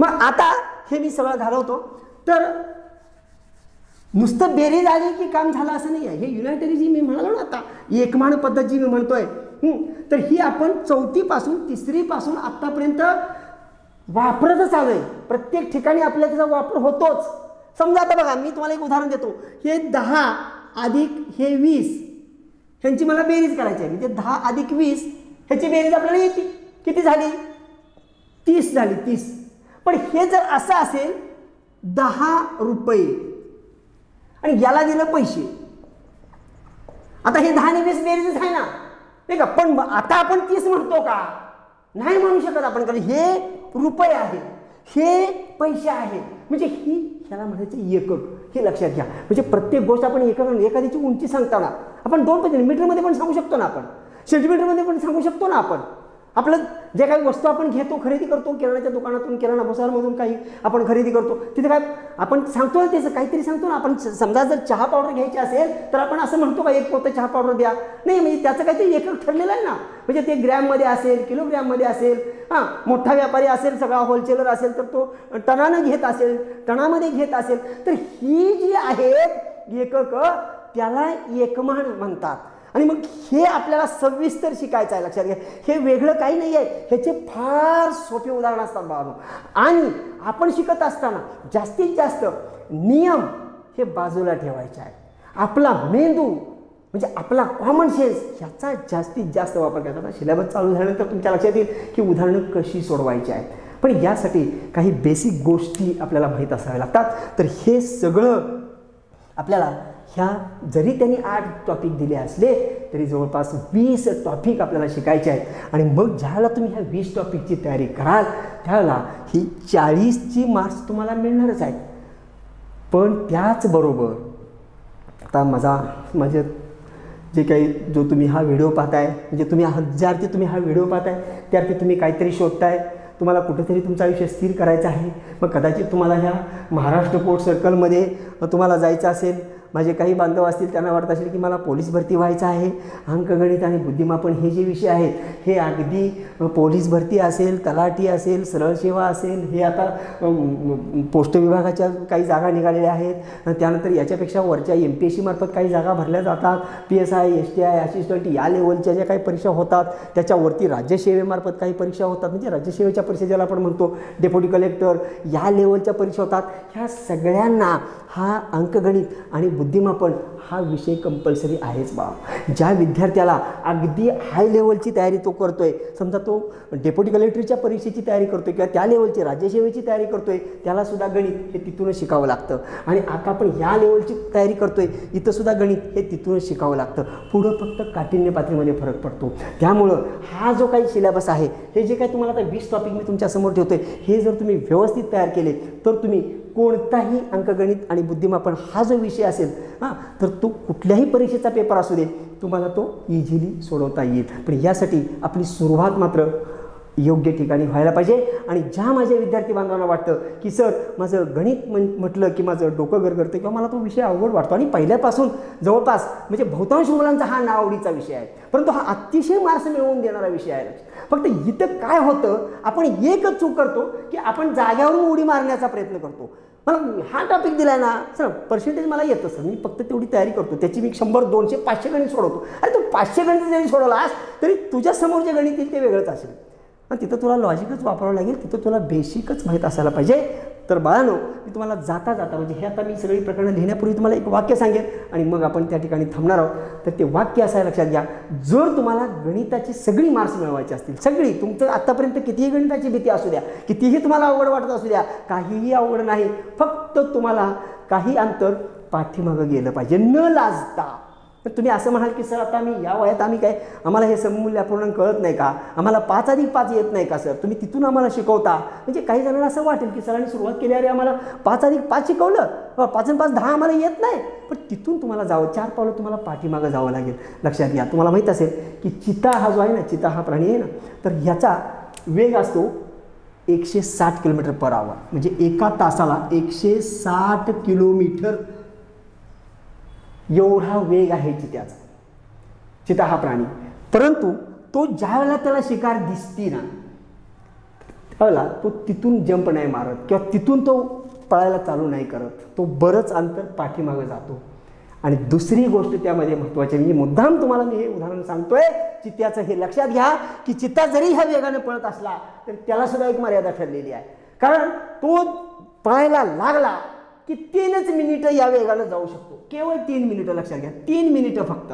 मग आता हे मी सगळं घालवतो. तर नुसतं बेरीज आली की काम झालं असं नाही आहे हे युनायटरी जी मी म्हणालो ना आता एकमान पद्धत जी मी म्हणतोय तर ही आपण चौथीपासून तिसरीपासून आत्तापर्यंत वापरतच आहे प्रत्येक ठिकाणी आपल्या त्याचा वापर होतोच. समजा आता बघा मी तुम्हाला एक उदाहरण देतो. हे दहा अधिक हे वीस ह्यांची मला बेरीज करायची आहे. म्हणजे दहा अधिक वीस ह्याची बेरीज आपल्याला येते. किती झाली? तीस झाली तीस. पण हे जर असं असेल दहा रुपये. आणि याला दिलं पैसे. आता हे दहा आणि वीस बेरीजच आहे ना. नाही का? पण आता आपण तीस म्हणतो का? नाही म्हणू शकत आपण. कारण हे रुपये आहे. हे पैसे आहे. म्हणजे ही ह्याला म्हणायचं एकक. हे लक्षात घ्या. म्हणजे प्रत्येक गोष्ट आपण एकक एखाद्याची उंची सांगताना आपण दोन पैसे मीटरमध्ये पण सांगू शकतो ना आपण. सेंटीमीटरमध्ये पण सांगू शकतो ना आपण. आपलं जे काही वस्तू आपण घेतो खरेदी करतो किराणाच्या दुकानातून किराणा भुसारमधून काही आपण खरेदी करतो तिथे काय आपण सांगतो ना त्याचं काहीतरी सांगतो ना आपण समजा जर चहा पावडर घ्यायची असेल तर आपण असं म्हणतो का एक पोतं चहा पावडर द्या. नाही म्हणजे त्याचं काहीतरी एकक ठरलेलं आहे ना. म्हणजे ते ग्रॅममध्ये असेल किलोग्रॅममध्ये असेल हां मोठा व्यापारी असेल सगळा होलसेलर असेल तर तो टनानं घेत असेल टणामध्ये घेत असेल तर ही जी आहेत एकक त्याला एकमान म्हणतात. आणि मग हे आपल्याला सविस्तर शिकायचं आहे लक्षात घ्या. हे वेगळं काही नाही आहे. ह्याचे फार सोपे उदाहरण असतात बाबांनो आणि आपण शिकत असताना जास्तीत जास्त नियम हे बाजूला ठेवायचे आहेत. आपला मेंदू म्हणजे आपला कॉमन सेन्स ह्याचा जास्तीत जास्त वापर करताना सिलेबस चालू झाल्यानंतर तुमच्या लक्षात येईल की उदाहरणं कशी सोडवायची आहेत. पण यासाठी काही बेसिक गोष्टी आपल्याला माहीत असाव्या लागतात. तर हे सगळं आपल्याला ह्या जरी त्यांनी आठ टॉपिक दिले असले तरी जवळपास वीस टॉपिक आपल्याला शिकायचे आहेत. आणि मग ज्यावेळेला तुम्ही ह्या वीस टॉपिकची तयारी कराल त्यावेळेला ही चाळीसची मार्क्स तुम्हाला मिळणारच आहेत. पण त्याचबरोबर आता माझा माझे जे काही जो तुम्ही हा व्हिडिओ पाहताय म्हणजे तुम्ही ज्यार्थी तुम्ही हा व्हिडिओ पाहताय त्यार्थी तुम्ही काहीतरी शोधताय. तुम्हाला कुठेतरी तुमचं आयुष्य स्थिर करायचं आहे. मग कदाचित तुम्हाला ह्या महाराष्ट्र पोर्ट सर्कलमध्ये तुम्हाला जायचं असेल माझे काही बांधव असतील त्यांना वाटत असेल की मला पोलीस भरती व्हायचं आहे. अंकगणित आणि बुद्धिमापन हे जे विषय आहेत हे अगदी पोलीस भरती असेल तलाठी असेल सरळ सेवा असेल हे आता पोस्ट विभागाच्या काही जागा निघालेल्या आहेत. त्यानंतर याच्यापेक्षा वरच्या एम पी एस सीमार्फत काही जागा भरल्या जातात. P S I S T I assistant या लेवलच्या ज्या काही परीक्षा होतात त्याच्यावरती राज्यसेवेमार्फत काही परीक्षा होतात. म्हणजे राज्यसेवेच्या परीक्षा आपण म्हणतो डेप्युटी कलेक्टर या लेवलच्या परीक्षा होतात. ह्या सगळ्यांना हा अंकगणित आणि बुद्धिमापन हा विषय कंपल्सरी आहेच बा. ज्या विद्यार्थ्याला अगदी हाय लेवलची तयारी तो करतोय समजा तो डेप्युटी कलेक्टरीच्या परीक्षेची तयारी करतोय किंवा त्या लेवलची राज्यसेवेची तयारी करतोय आहे त्यालासुद्धा गणित हे तिथूनच शिकावं लागतं. आणि आता आपण ह्या लेवलची तयारी करतोय आहे इथंसुद्धा गणित हे तिथूनच शिकावं लागतं. पुढं फक्त काठिण्य पातळीमध्ये फरक पडतो. त्यामुळं हा जो काही सिलेबस आहे हे जे काही तुम्हाला आता वीस टॉपिक मी तुमच्यासमोर ठेवतोय हे जर तुम्ही व्यवस्थित तयार केले तर तुम्ही कोणताही अंकगणित आणि बुद्धिमापन हा जो विषय असेल हां तर तो कुठल्याही परीक्षेचा पेपर असू दे तुम्हाला तो इझिली सोडवता येईल. पण यासाठी आपली सुरुवात मात्र योग्य ठिकाणी व्हायला पाहिजे. आणि ज्या माझ्या विद्यार्थी बांधवांना वाटतं की सर माझं गणित म्हण म्हटलं की माझं डोकं गरगरतं किंवा मला तो विषय अवघड वाटतो. आणि पहिल्यापासून जवळपास म्हणजे बहुतांश मुलांचा हा नावडीचा विषय आहे. परंतु हा अतिशय मार्क्स मिळवून देणारा विषय आहे. फक्त इथं काय होतं आपण एकच चूक करतो की आपण जाग्यावरून उडी मारण्याचा प्रयत्न करतो. मला हा टॉपिक दिला ना सर पर्सेंटेज मला येतं सर. मी फक्त तेवढी तयारी करतो. त्याची मी शंभर दोनशे पाचशे गणित सोडवतो. अरे तू पाचशे गणित जरी सोडवलास तरी तुझ्यासमोर जे गणित येईल ते वेगळंच असेल. आणि तिथं तुला लॉजिकच वापरावं लागेल तिथं तुला बेसिकच माहीत असायला पाहिजे. तर बाळानो मी तुम्हाला जाता जाता म्हणजे हे आता मी सगळी प्रकरणं लिहिण्यापूर्वी तुम्हाला एक वाक्य सांगेन आणि मग आपण त्या ठिकाणी थांबणार आहोत. तर ते वाक्य असायला लक्षात घ्या. जर तुम्हाला गणिताची सगळी मार्क्स मिळवायची असतील सगळी तुमचं आत्तापर्यंत कितीही गणिताची भीती असू द्या कितीही तुम्हाला अवघड वाटत असू द्या काहीही अवघड नाही फक्त तुम्हाला काही अंतर पाठीमागं गेलं पाहिजे. न लाजता. पण तुम्ही असं म्हणाल की सर आता आम्ही या वयात आम्ही काय आम्हाला हे सममूल्य अपूर्णांक कळत नाही का? आम्हाला पाच अधिक पाच येत नाही का सर? तुम्ही तिथून आम्हाला शिकवता. म्हणजे काही जणांना असं वाटेल की सरांनी सुरुवात केली अरे आम्हाला पाच अधिक पाच शिकवलं. पाच आणि पाच दहा आम्हाला येत नाही. पण तिथून तुम्हाला जावं चार पावलं तुम्हाला पाठीमागं जावं लागेल. लक्षात घ्या. तुम्हाला माहीत असेल की चिता हा जो आहे ना चिता हा प्राणी आहे ना तर ह्याचा वेग असतो एकशे साठ किलोमीटर पर आवर म्हणजे एका तासाला एकशे साठ किलोमीटर एवढा वेग आहे चित्याचा. चिता हा प्राणी. परंतु तो ज्या वेळेला त्याला शिकार दिसती ना त्यावेळेला तो तिथून जंप नाही मारत किंवा तिथून तो पळायला चालू नाही करत. तो बरंच अंतर पाठीमागं जातो. आणि दुसरी गोष्ट त्यामध्ये महत्त्वाची म्हणजे मुद्दाम तुम्हाला मी हे उदाहरण सांगतोय चित्त्याचं हे लक्षात घ्या की चित्ता जरी ह्या वेगाने पळत असला तरी त्याला सुद्धा एक मर्यादा ठरलेली आहे. कारण तो पळायला लागला की तीनच मिनिटं या वेगानं जाऊ शकतो. केवळ तीन मिनिटं लक्षात घ्या. तीन मिनिटं फक्त.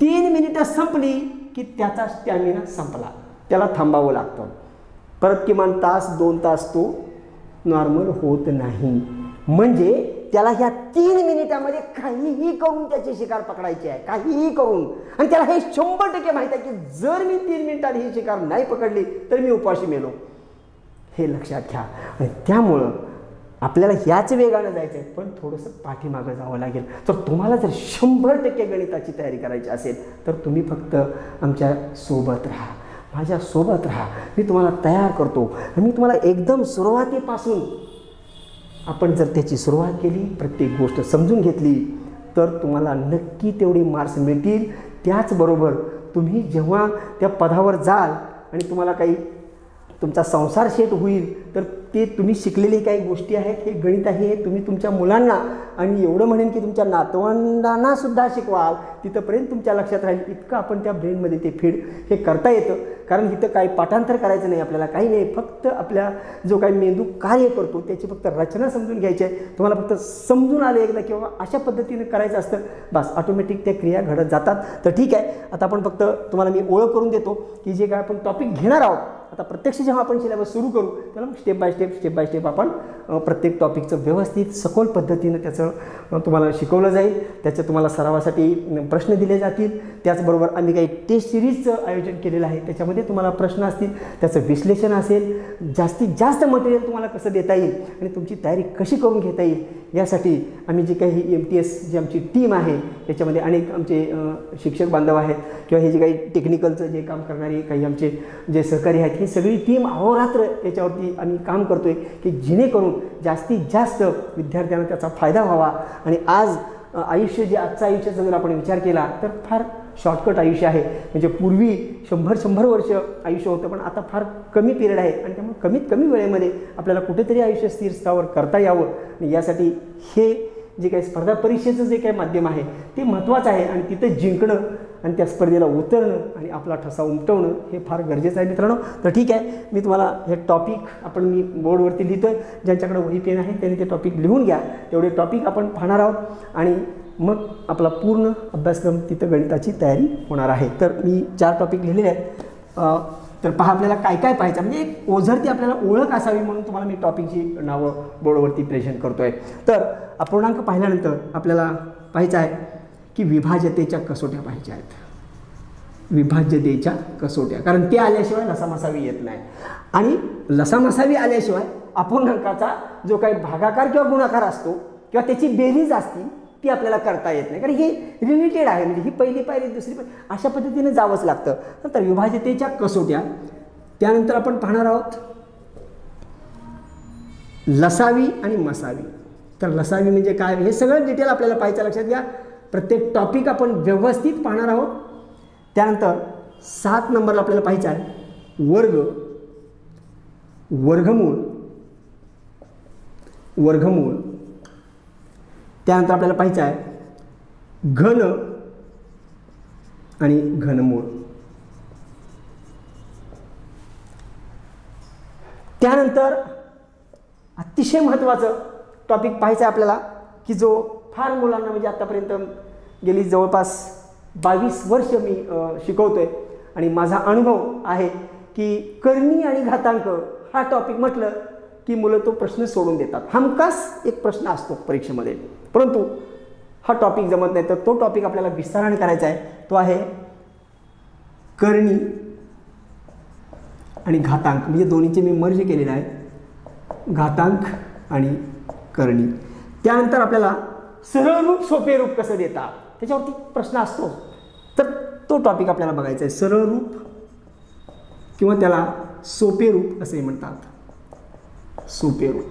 तीन मिनिटं संपली की त्याचा स्टॅमिना संपला. त्याला थांबावं लागतं. परत किमान तास दोन तास तो नॉर्मल होत नाही. म्हणजे त्याला ह्या तीन मिनिटामध्ये काहीही करून त्याची शिकार पकडायची आहे. काहीही करून. आणि त्याला हे शंभर टक्के माहीत आहे की जर मी तीन मिनिटात ही शिकार नाही पकडली तर मी उपाशी मेलो. हे लक्षात घ्या. आणि त्यामुळं आपल्याला ह्याच वेगानं जायचं आहे पण थोडंसं पाठीमागं जावं लागेल. तर तुम्हाला जर शंभर टक्के गणिताची तयारी करायची असेल तर तुम्ही फक्त आमच्यासोबत राहा. माझ्यासोबत राहा. मी तुम्हाला तयार करतो. आणि मी तुम्हाला एकदम सुरुवातीपासून आपण जर त्याची सुरुवात केली प्रत्येक गोष्ट समजून घेतली तर तुम्हाला नक्की तेवढे मार्क्स मिळतील. त्याचबरोबर तुम्ही जेव्हा त्या पदावर जाल आणि तुम्हाला काही तुमचा संसार शेत होईल तर ते तुम्ही शिकलेली काही गोष्टी आहेत हे गणित आहे हे तुम्ही तुमच्या मुलांना आणि एवढं म्हणेन की तुमच्या नातवंडांना सुद्धा शिकवाल तिथंपर्यंत तुमच्या लक्षात राहील इतकं आपण त्या ब्रेनमध्ये ते फीड हे करता येतं. कारण इथं काही पाठांतर करायचं नाही आपल्याला काही नाही फक्त आपल्या जो काही मेंदू कार्य करतो त्याची फक्त रचना समजून घ्यायची आहे. तुम्हाला फक्त समजून आलं एकदा किंवा अशा पद्धतीने करायचं असतं बस ऑटोमॅटिक त्या क्रिया घडत जातात. तर ठीक आहे आता आपण फक्त तुम्हाला मी ओळख करून देतो की जे काय आपण टॉपिक घेणार आहोत आता प्रत्यक्ष जेव्हा आपण सिलेबस सुरू करू त्याला step by step step by step आपण प्रत्येक टॉपिकचं व्यवस्थित सखोल पद्धतीनं त्याचं तुम्हाला शिकवलं जाईल. त्याच्या तुम्हाला सरावासाठी प्रश्न दिले जातील. त्याचबरोबर आम्ही काही टेस्ट सिरीजचं आयोजन केलेलं आहे. त्याच्यामध्ये तुम्हाला प्रश्न असतील त्याचं विश्लेषण असेल. जास्तीत जास्त मटेरियल तुम्हाला कसं देता येईल आणि तुमची तयारी कशी करून घेता येईल यासाठी आम्ही जी काही एम टी एस जी आमची टीम आहे याच्यामध्ये अनेक आमचे शिक्षक बांधव आहेत किंवा हे जे काही टेक्निकलचं जे काम करणारे काही आमचे जे सहकारी आहेत ही सगळी टीम अहोरात्र याच्यावरती आम्ही काम करतो आहे की जेणेकरून जास्तीत जास्त विद्यार्थ्यांना त्याचा फायदा व्हावा. आणि आज आयुष्य जे आजचं आयुष्याचा जर आपण विचार केला तर फार शॉर्टकट आयुष्य आहे. म्हणजे पूर्वी शंभर शंभर वर्ष आयुष्य होतं पण आता फार कमी पिरियड आहे. आणि त्यामुळे कमीत कमी वेळेमध्ये आपल्याला कुठेतरी आयुष्य स्थिरस्थावर करता यावं. आणि यासाठी हे जे काही स्पर्धा परीक्षेचं जे काही माध्यम आहे ते महत्त्वाचं आहे. आणि तिथं जिंकणं आणि त्या स्पर्धेला उतरणं आणि आपला ठसा उमटवणं हे फार गरजेचं आहे मित्रांनो. तर ठीक आहे मी तुम्हाला हे टॉपिक आपण मी बोर्डवरती लिहितो आहे ज्यांच्याकडे वही पेन आहे त्यांनी ते टॉपिक लिहून घ्या. तेवढे टॉपिक आपण पाहणार आहोत. आणि मग आपला पूर्ण अभ्यासक्रम तिथं गणिताची तयारी होणार आहे. तर मी चार टॉपिक लिहिलेले आहेत. तर पहा आपल्याला काय काय पाहायचं म्हणजे एक ओझरती आपल्याला ओळख असावी म्हणून तुम्हाला मी टॉपिकची नावं बोर्डवरती प्रेझेंट करतो आहे तर अपूर्णांक पाहिल्यानंतर आपल्याला पाहायचं आहे की विभाज्यतेच्या कसोट्या पाहिजे आहेत. विभाज्यतेच्या कसोट्या. कारण ते आल्याशिवाय लसामसावी येत नाही. आणि लसामसावी आल्याशिवाय अपूर्णांकाचा जो काही भागाकार किंवा गुणाकार असतो किंवा त्याची बेरीज असती ती आपल्याला करता येत नाही. कारण हे रिलेटेड आहे. म्हणजे ही पहिली पायरी दुसरी पायरी अशा पद्धतीने जावंच लागतं. नंतर विभाज्यतेच्या कसोट्या. त्यानंतर आपण पाहणार आहोत लसावी आणि मसावी. तर लसावी म्हणजे काय? हे सगळं डिटेल आपल्याला पाहायचं लक्षात घ्या. प्रत्येक टॉपिक आपण व्यवस्थित पाहणार आहोत. त्यानंतर सात नंबरला आपल्याला पाहायचं आहे. वर्ग. वर्गमूळ. वर्गमूळ. त्यानंतर आपल्याला पाहायचं आहे घन आणि घनमूळ. त्यानंतर अतिशय महत्त्वाचं टॉपिक पाहायचं आहे आपल्याला की जो फार मुलांना म्हणजे आत्तापर्यंत गेली जवळपास बावीस वर्ष मी शिकवतो आहे आणि माझा अनुभव आहे की करणी आणि घातांक हा टॉपिक म्हटलं की मुलं तो प्रश्न सोडून देतात. हमखास एक प्रश्न असतो परीक्षेमध्ये. परंतु हा टॉपिक जमत नाही तर तो टॉपिक आपल्याला विस्तारण करायचा आहे. तो आहे करणी आणि घातांक. म्हणजे दोन्हीचे मी मर्ज केलेले आहे घातांक आणि करणी. त्यानंतर आपल्याला सरळ रूप सोपे रूप कसं देतात? त्याच्यावरती प्रश्न असतो. तर तो टॉपिक आपल्याला बघायचा आहे. सरळ रूप किंवा त्याला सोपे रूप असे म्हणतात. सोपे रूप.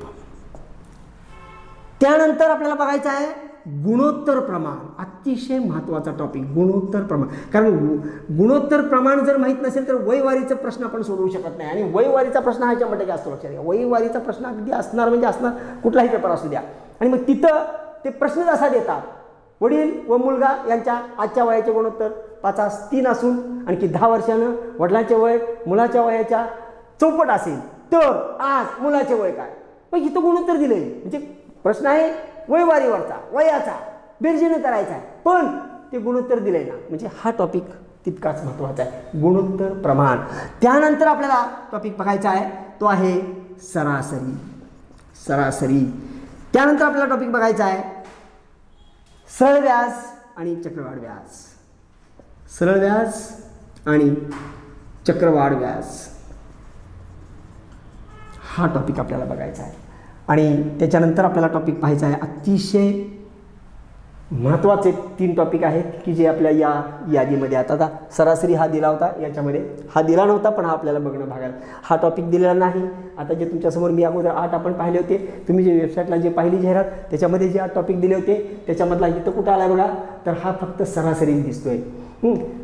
त्यानंतर आपल्याला बघायचं आहे गुणोत्तर प्रमाण. अतिशय महत्त्वाचा टॉपिक गुणोत्तर प्रमाण. कारण गु- गुणोत्तर प्रमाण जर माहीत नसेल तर वयवारीचा प्रश्न आपण सोडवू शकत नाही. आणि वयवारीचा प्रश्न हा याच्यामध्ये जास्त लक्षात घ्या. वयवारीचा प्रश्न अगदी असणार म्हणजे असणार कुठलाही पेपर असू द्या. आणि मग तिथं ते प्रश्नच असा देतात वडील व मुलगा यांच्या आजच्या वयाचे गुणोत्तर पाचास तीन असून आणखी दहा वर्षानं वडिलांचे वय मुलाच्या वयाच्या चौपट असेल. तर आज मुलाचे वय काय? मग इथं गुणोत्तर दिले म्हणजे प्रश्न आहे वयवारीवरचा वयाचा बेरजेनं करायचा आहे. पण ते गुणोत्तर दिलंय ना. म्हणजे हा टॉपिक तितकाच महत्त्वाचा आहे. गुणोत्तर प्रमाण. त्यानंतर आपल्याला टॉपिक बघायचा आहे. तो आहे सरासरी. सरासरी. त्यानंतर आपल्याला टॉपिक बघायचा आहे. सरळ व्याज आणि चक्रवाढ व्याज सरळ व्याज आणि चक्रवाढ व्याज हा टॉपिक आपल्याला बघायचा आहे. आणि त्याच्यानंतर आपल्याला टॉपिक पाहायचा आहे. अतिशय महत्त्वाचे तीन टॉपिक आहेत की जे आपल्या या यादीमध्ये आता आता सरासरी हा दिला होता याच्यामध्ये हा दिला नव्हता पण हा आपल्याला बघणं भागायला. हा टॉपिक दिलेला नाही. आता जे तुमच्यासमोर मी अगोदर आठ आपण पाहिले होते तुम्ही जे वेबसाईटला जे पाहिली जाहिरात त्याच्यामध्ये जे आठ टॉपिक दिले होते त्याच्यामधला इथं कुठं आला बघा? तर हा फक्त सरासरी दिसतोय.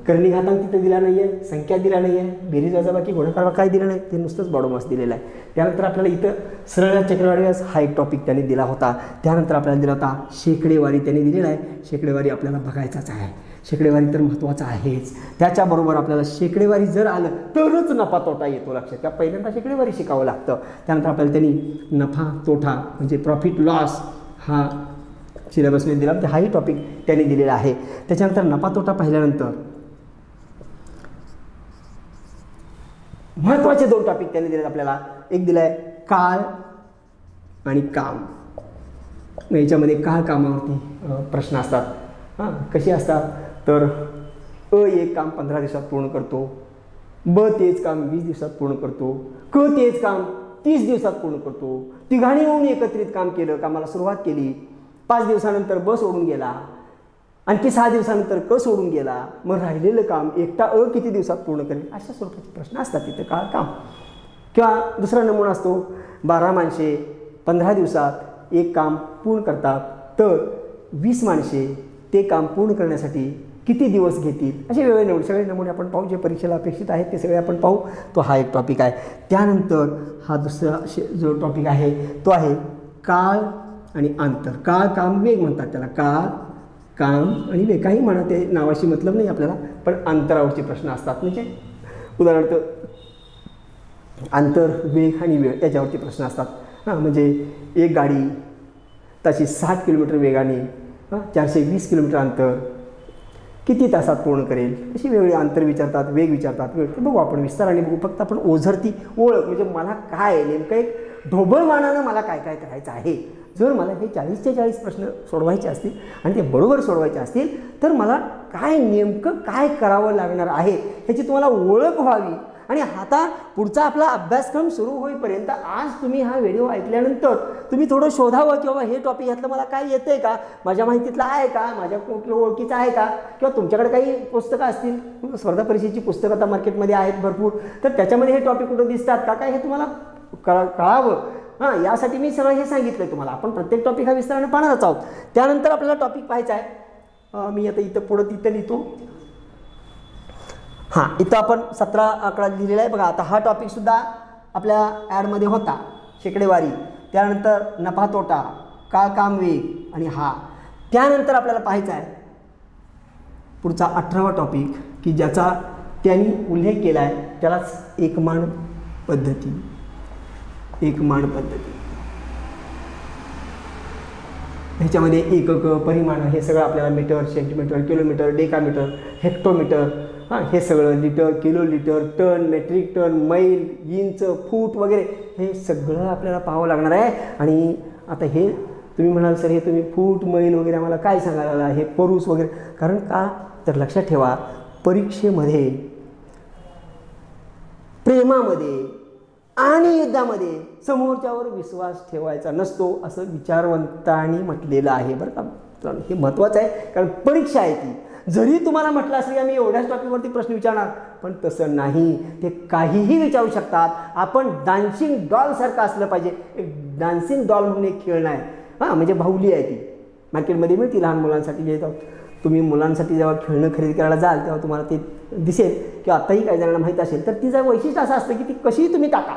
कर्णी घातांक तिथं दिला नाही आहे संख्या दिला नाही आहे बेरीज वजाबाकी गुणाकार काय दिलं नाही ते नुसतंच बॉडोमास दिलेलं आहे. त्यानंतर आपल्याला इथं सरळ चक्रवाढी व्यास हा एक टॉपिक त्यांनी दिला होता. त्यानंतर आपल्याला दिला होता शेकडेवारी त्यांनी दिलेला आहे. शेकडेवारी आपल्याला बघायचाच आहे. शेकडेवारी तर महत्त्वाचं आहेच. त्याच्याबरोबर आपल्याला शेकडेवारी जर आलं तरच नफा तोटा येतो लक्षात त्या पहिल्यांदा शेकडेवारी शिकावं लागतं. त्यानंतर आपल्याला त्यांनी नफा तोटा म्हणजे प्रॉफिट लॉस हा सिलेबसने दिला. तर हाही टॉपिक त्यांनी दिलेला आहे. त्याच्यानंतर नफा तोटा पाहिल्यानंतर महत्त्वाचे दोन टॉपिक त्यांनी दिलेत आपल्याला. एक दिलं आहे काळ आणि काम. याच्यामध्ये काळ कामावरती प्रश्न असतात. हां कसे असतात? तर अ एक काम पंधरा दिवसात पूर्ण करतो. ब तेच काम वीस दिवसात पूर्ण करतो. क तेच काम तीस दिवसात पूर्ण करतो. तिघाणी येऊन एकत्रित काम केलं कामाला सुरुवात केली. पाच दिवसानंतर ब सोडून गेला. आणखी सहा दिवसानंतर क सोडून गेला? मग राहिलेलं काम एकटा अ किती दिवसात पूर्ण करेल? अशा स्वरूपाचे प्रश्न असतात तिथं. काळ काम किंवा दुसरा नमुना असतो बारा माणसे पंधरा दिवसात एक काम पूर्ण करतात तर वीस माणसे ते काम पूर्ण करण्यासाठी किती दिवस घेतील? असे वेगळे नमुने सगळे नमुने आपण पाहू. जे परीक्षेला अपेक्षित आहेत ते सगळे आपण पाहू. तो हा एक टॉपिक आहे. त्यानंतर हा दुसरा शे- जो टॉपिक आहे तो आहे काळ आणि अंतर. काळ काम वेग म्हणतात त्याला. काळ काम आणि वेग. काही म्हणा ते नावाशी मतलब नाही आपल्याला पण अंतरावरचे प्रश्न असतात. म्हणजे उदाहरणार्थ अंतर वेग आणि वेळ याच्यावरती प्रश्न असतात. हां म्हणजे एक गाडी ताशी साठ किलोमीटर वेगाने हां चारशे वीस किलोमीटर अंतर किती तासात पूर्ण करेल? अशी वेगवेगळे अंतर विचारतात वेग विचारतात. वेळ ते बघू आपण विस्ताराने बघू. फक्त आपण ओझरती ओळख म्हणजे मला काय नेमकं एक ढोबळमानानं मला काय काय करायचं आहे? जर मला हे चाळीसचे चाळीस प्रश्न सोडवायचे असतील आणि ते बरोबर सोडवायचे असतील तर मला काय नेमकं काय करावं लागणार आहे ह्याची तुम्हाला ओळख व्हावी. आणि आता पुढचा आपला अभ्यासक्रम सुरू होईपर्यंत आज तुम्ही हा व्हिडिओ ऐकल्यानंतर तुम्ही थोडं शोधावं की बाबा हे टॉपिक यातलं मला काय येतं आहे का? माझ्या माहितीतलं आहे का? माझ्या कुठलं ओळखीचं आहे का? किंवा तुमच्याकडे काही पुस्तकं असतील? स्पर्धा परीक्षेची पुस्तकं आता मार्केटमध्ये आहेत भरपूर. तर त्याच्यामध्ये हे टॉपिक कुठं दिसतात का? काय हे तुम्हाला कळ कळावं? हां यासाठी मी सगळं हे सांगितलं आहे तुम्हाला. आपण प्रत्येक टॉपिक हा विस्ताराने पाहणारच आहोत. त्यानंतर आपल्याला टॉपिक पाहायचा आहे. मी आता इथं पुढं तिथं लिहितो. हां इथं आपण सतरा आकडा लिहिलेला आहे. बघा आता हा टॉपिकसुद्धा आपल्या ॲडमध्ये होता. शेकडेवारी. त्यानंतर नफा तोटा काळ काम वेग आणि हा. त्यानंतर आपल्याला पाहायचा आहे. पुढचा अठरावा टॉपिक की ज्याचा त्यांनी उल्लेख केला आहे त्यालाच एकमान पद्धती. एक माण पद्धती. ह्याच्यामध्ये एकक परिमाण हे सगळं आपल्याला metre centimetre kilometre decametre hectometre हां हे सगळं litre kilo litre ton metric ton mile inch foot वगैरे हे सगळं आपल्याला पाहावं लागणार आहे. आणि आता हे तुम्ही म्हणाल सर हे तुम्ही फूट मैल वगैरे आम्हाला काय सांगायला हे परूस वगैरे. कारण का? तर लक्षात ठेवा परीक्षेमध्ये प्रेमामध्ये आणि युद्धामध्ये समोरच्यावर विश्वास ठेवायचा नसतो असं विचारवंतांनी म्हटलेलं आहे. बरं का? मित्रांनो, हे महत्त्वाचं आहे कारण परीक्षा आहे ती. जरी तुम्हाला म्हटलं असेल की आम्ही एवढ्याच टॉपिकवरती प्रश्न विचारणार पण तसं नाही. ते काहीही विचारू शकतात. आपण डान्सिंग डॉलसारखं असलं पाहिजे. एक डान्सिंग डॉल म्हणून एक खेळणं आहे हां म्हणजे बाहुली आहे ती. मार्केटमध्ये मिळते लहान मुलांसाठी जे तुम्ही मुलांसाठी जेव्हा खेळणं खरेदी करायला जाल तेव्हा तुम्हाला ते दिसेल किंवा आत्ताही काही जणांना माहीत असेल तर तिचं वैशिष्ट्य असं असतं की ती कशीही तुम्ही टाका.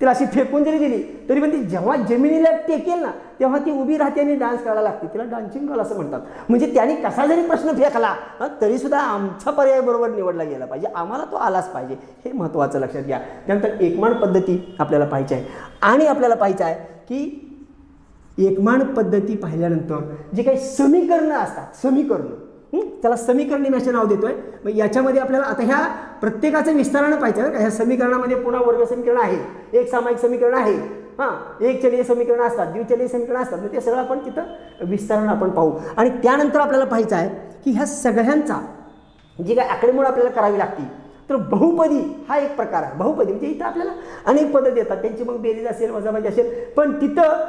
तिला अशी फेकून जरी दिली तरी पण ती जेव्हा जमिनीला टेकेल ना तेव्हा ती उभी राहते आणि डान्स करायला लागते. तिला डान्सिंग डॉल असं म्हणतात. म्हणजे त्याने कसा जरी प्रश्न फेकला तरीसुद्धा आमचा पर्याय बरोबर निवडला गेला पाहिजे. आम्हाला तो आलाच पाहिजे. हे महत्त्वाचं लक्षात घ्या. त्यानंतर एकमान पद्धती आपल्याला पाहिजे आहे. आणि आपल्याला पाहिजे आहे की एकमान पद्धती पाहिल्यानंतर जे काही समीकरणं असतात समीकरणं त्याला समीकरण मी असे नाव देतोय. मग याच्यामध्ये आपल्याला आता ह्या प्रत्येकाचं विस्तारानं पाहिजे का ह्या समीकरणामध्ये पुन्हा वर्ग समीकरण आहे. एक सामायिक समीकरण आहे. हां? एक चलीय समीकरण असतात द्विचलीय समीकरण असतात. मग ते सगळं आपण तिथं विस्तारण आपण पाहू. आणि त्यानंतर आपल्याला पाहायचं आहे की ह्या सगळ्यांचा जी काय आकडेमोड आपल्याला करावी लागते तर बहुपदी हा एक प्रकार आहे. बहुपदी म्हणजे इथं आपल्याला अनेक पद्धती येतात. त्यांची मग बेरीज असेल वजाबाजी असेल पण तिथं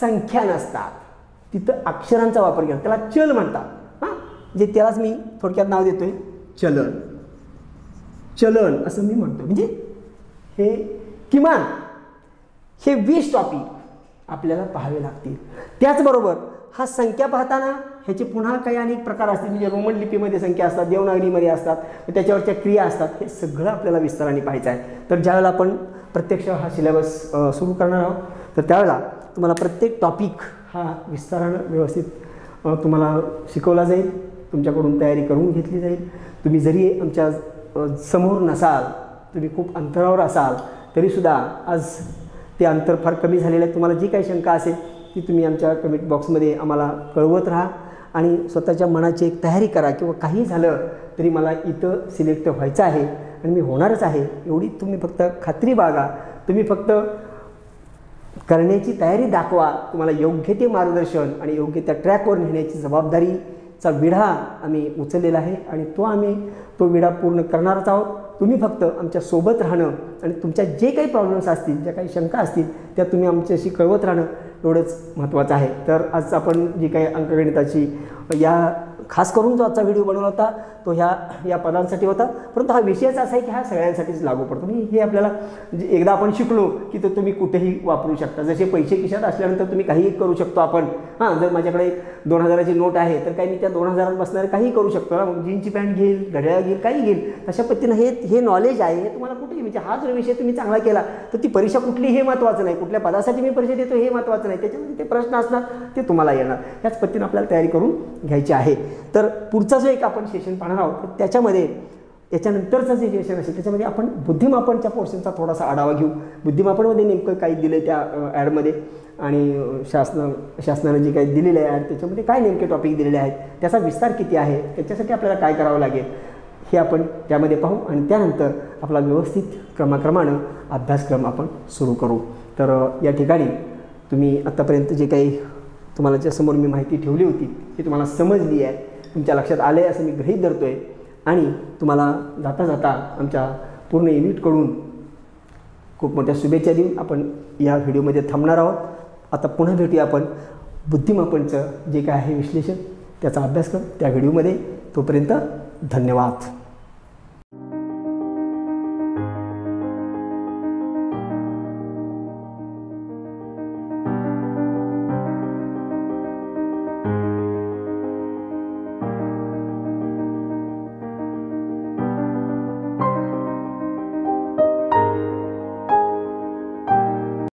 संख्या नसतात. तिथं अक्षरांचा वापर केला त्याला चल म्हणतात. जे त्यालाच मी थोडक्यात नाव देतो आहे चलन. चलन असं मी म्हणतो म्हणजे हे किमान हे वीस टॉपिक आपल्याला पाहावे लागतील. त्याचबरोबर हा संख्या पाहताना ह्याचे पुन्हा काही अनेक प्रकार असतील म्हणजे रोमन लिपीमध्ये संख्या असतात देवनागरीमध्ये असतात त्याच्यावरच्या क्रिया असतात. हे सगळं आपल्याला विस्ताराने पाहायचं आहे. तर ज्यावेळेला आपण प्रत्यक्ष हा सिलेबस सुरू करणार आहोत तर त्यावेळेला तुम्हाला प्रत्येक टॉपिक हा विस्तारानं व्यवस्थित तुम्हाला शिकवला जाईल. तुमच्याकडून तयारी करून घेतली जाईल. तुम्ही जरी आमच्यासमोर नसाल तुम्ही खूप अंतरावर असाल तरीसुद्धा आज ते अंतर फार कमी झालेलं आहे. तुम्हाला जी काही शंका असेल ती तुम्ही आमच्या कमेंट बॉक्समध्ये आम्हाला कळवत राहा आणि स्वतःच्या मनाची एक तयारी करा किंवा काही झालं तरी मला इथं सिलेक्ट व्हायचं आहे आणि मी होणारच आहे. एवढी तुम्ही फक्त खात्री बागा तुम्ही फक्त करण्याची तयारी दाखवा. तुम्हाला योग्य ते मार्गदर्शन आणि योग्य त्या ट्रॅकवर नेण्याची जबाबदारी चा विढा आम्ही उचललेला आहे आणि तो आम्ही तो विढा पूर्ण करणारच आहोत. तुम्ही फक्त आमच्यासोबत राहणं आणि तुमच्या जे काही प्रॉब्लेम्स असतील ज्या काही शंका असतील त्या तुम्ही आमच्याशी कळवत राहणं एवढंच महत्त्वाचं आहे. तर आज आपण जी काही अंकगणिताची या खास करून जो आजचा व्हिडिओ बनवला होता तो ह्या या पदांसाठी होता. परंतु हा विषयच असा आहे की हा सगळ्यांसाठीच लागू पडतो. म्हणजे हे आपल्याला जे एकदा आपण शिकलो की तो तुम्ही कुठेही वापरू शकता. जसे पैसे खिशात असल्यानंतर तुम्ही काहीही करू शकतो आपण. हां जर माझ्याकडे दोन हजाराची नोट आहे तर काही मी त्या दोन हजारात बसणारे काहीही करू शकतो ना. मग जीनची पॅन्ट घेईल घड्याळ घेईल काही घेईल. तशा पद्धतीनं हे हे नॉलेज आहे हे तुम्हाला कुठेही म्हणजे हा जर विषय तुम्ही चांगला केला तर ती परीक्षा कुठली हे महत्त्वाचं नाही. कुठल्या पदासाठी मी परीक्षा देतो हे महत्त्वाचं नाही. त्याच्यामध्ये ते प्रश्न असणार ते तुम्हाला येणार. ह्याच पद्धतीनं आपल्याला तयारी करून घ्यायची आहे. तर पुढचा जो एक आपण सेशन पाहणार आहोत त्याच्यामध्ये याच्यानंतरचं जे सेशन असेल त्याच्यामध्ये आपण बुद्धिमापनच्या पोर्शनचा थोडासा आढावा घेऊ. बुद्धिमापनमध्ये नेमकं काही दिलं आहे त्या ॲडमध्ये आणि शासन शासनानं जे काही दिलेलं आहे ॲड त्याच्यामध्ये काय नेमके टॉपिक दिलेले आहेत? त्याचा विस्तार किती आहे? त्याच्यासाठी आपल्याला काय करावं लागेल? हे आपण त्यामध्ये पाहू आणि त्यानंतर आपला व्यवस्थित क्रमाक्रमानं अभ्यासक्रम आपण सुरू करू. तर या ठिकाणी तुम्ही आत्तापर्यंत जे काही तुम्हाला ज्यासमोर मी माहिती ठेवली होती ती तुम्हाला समजली आहे. तुमच्या लक्षात आलं आहे असं मी गृहीत धरतो आहे आणि तुम्हाला जाता जाता आमच्या पूर्ण युनिटकडून खूप मोठ्या शुभेच्छा देऊन आपण या व्हिडिओमध्ये थांबणार आहोत. आता पुन्हा भेटूया आपण बुद्धिमापनचं जे काय आहे विश्लेषण त्याचा अभ्यास कर त्या व्हिडिओमध्ये. तोपर्यंत धन्यवाद.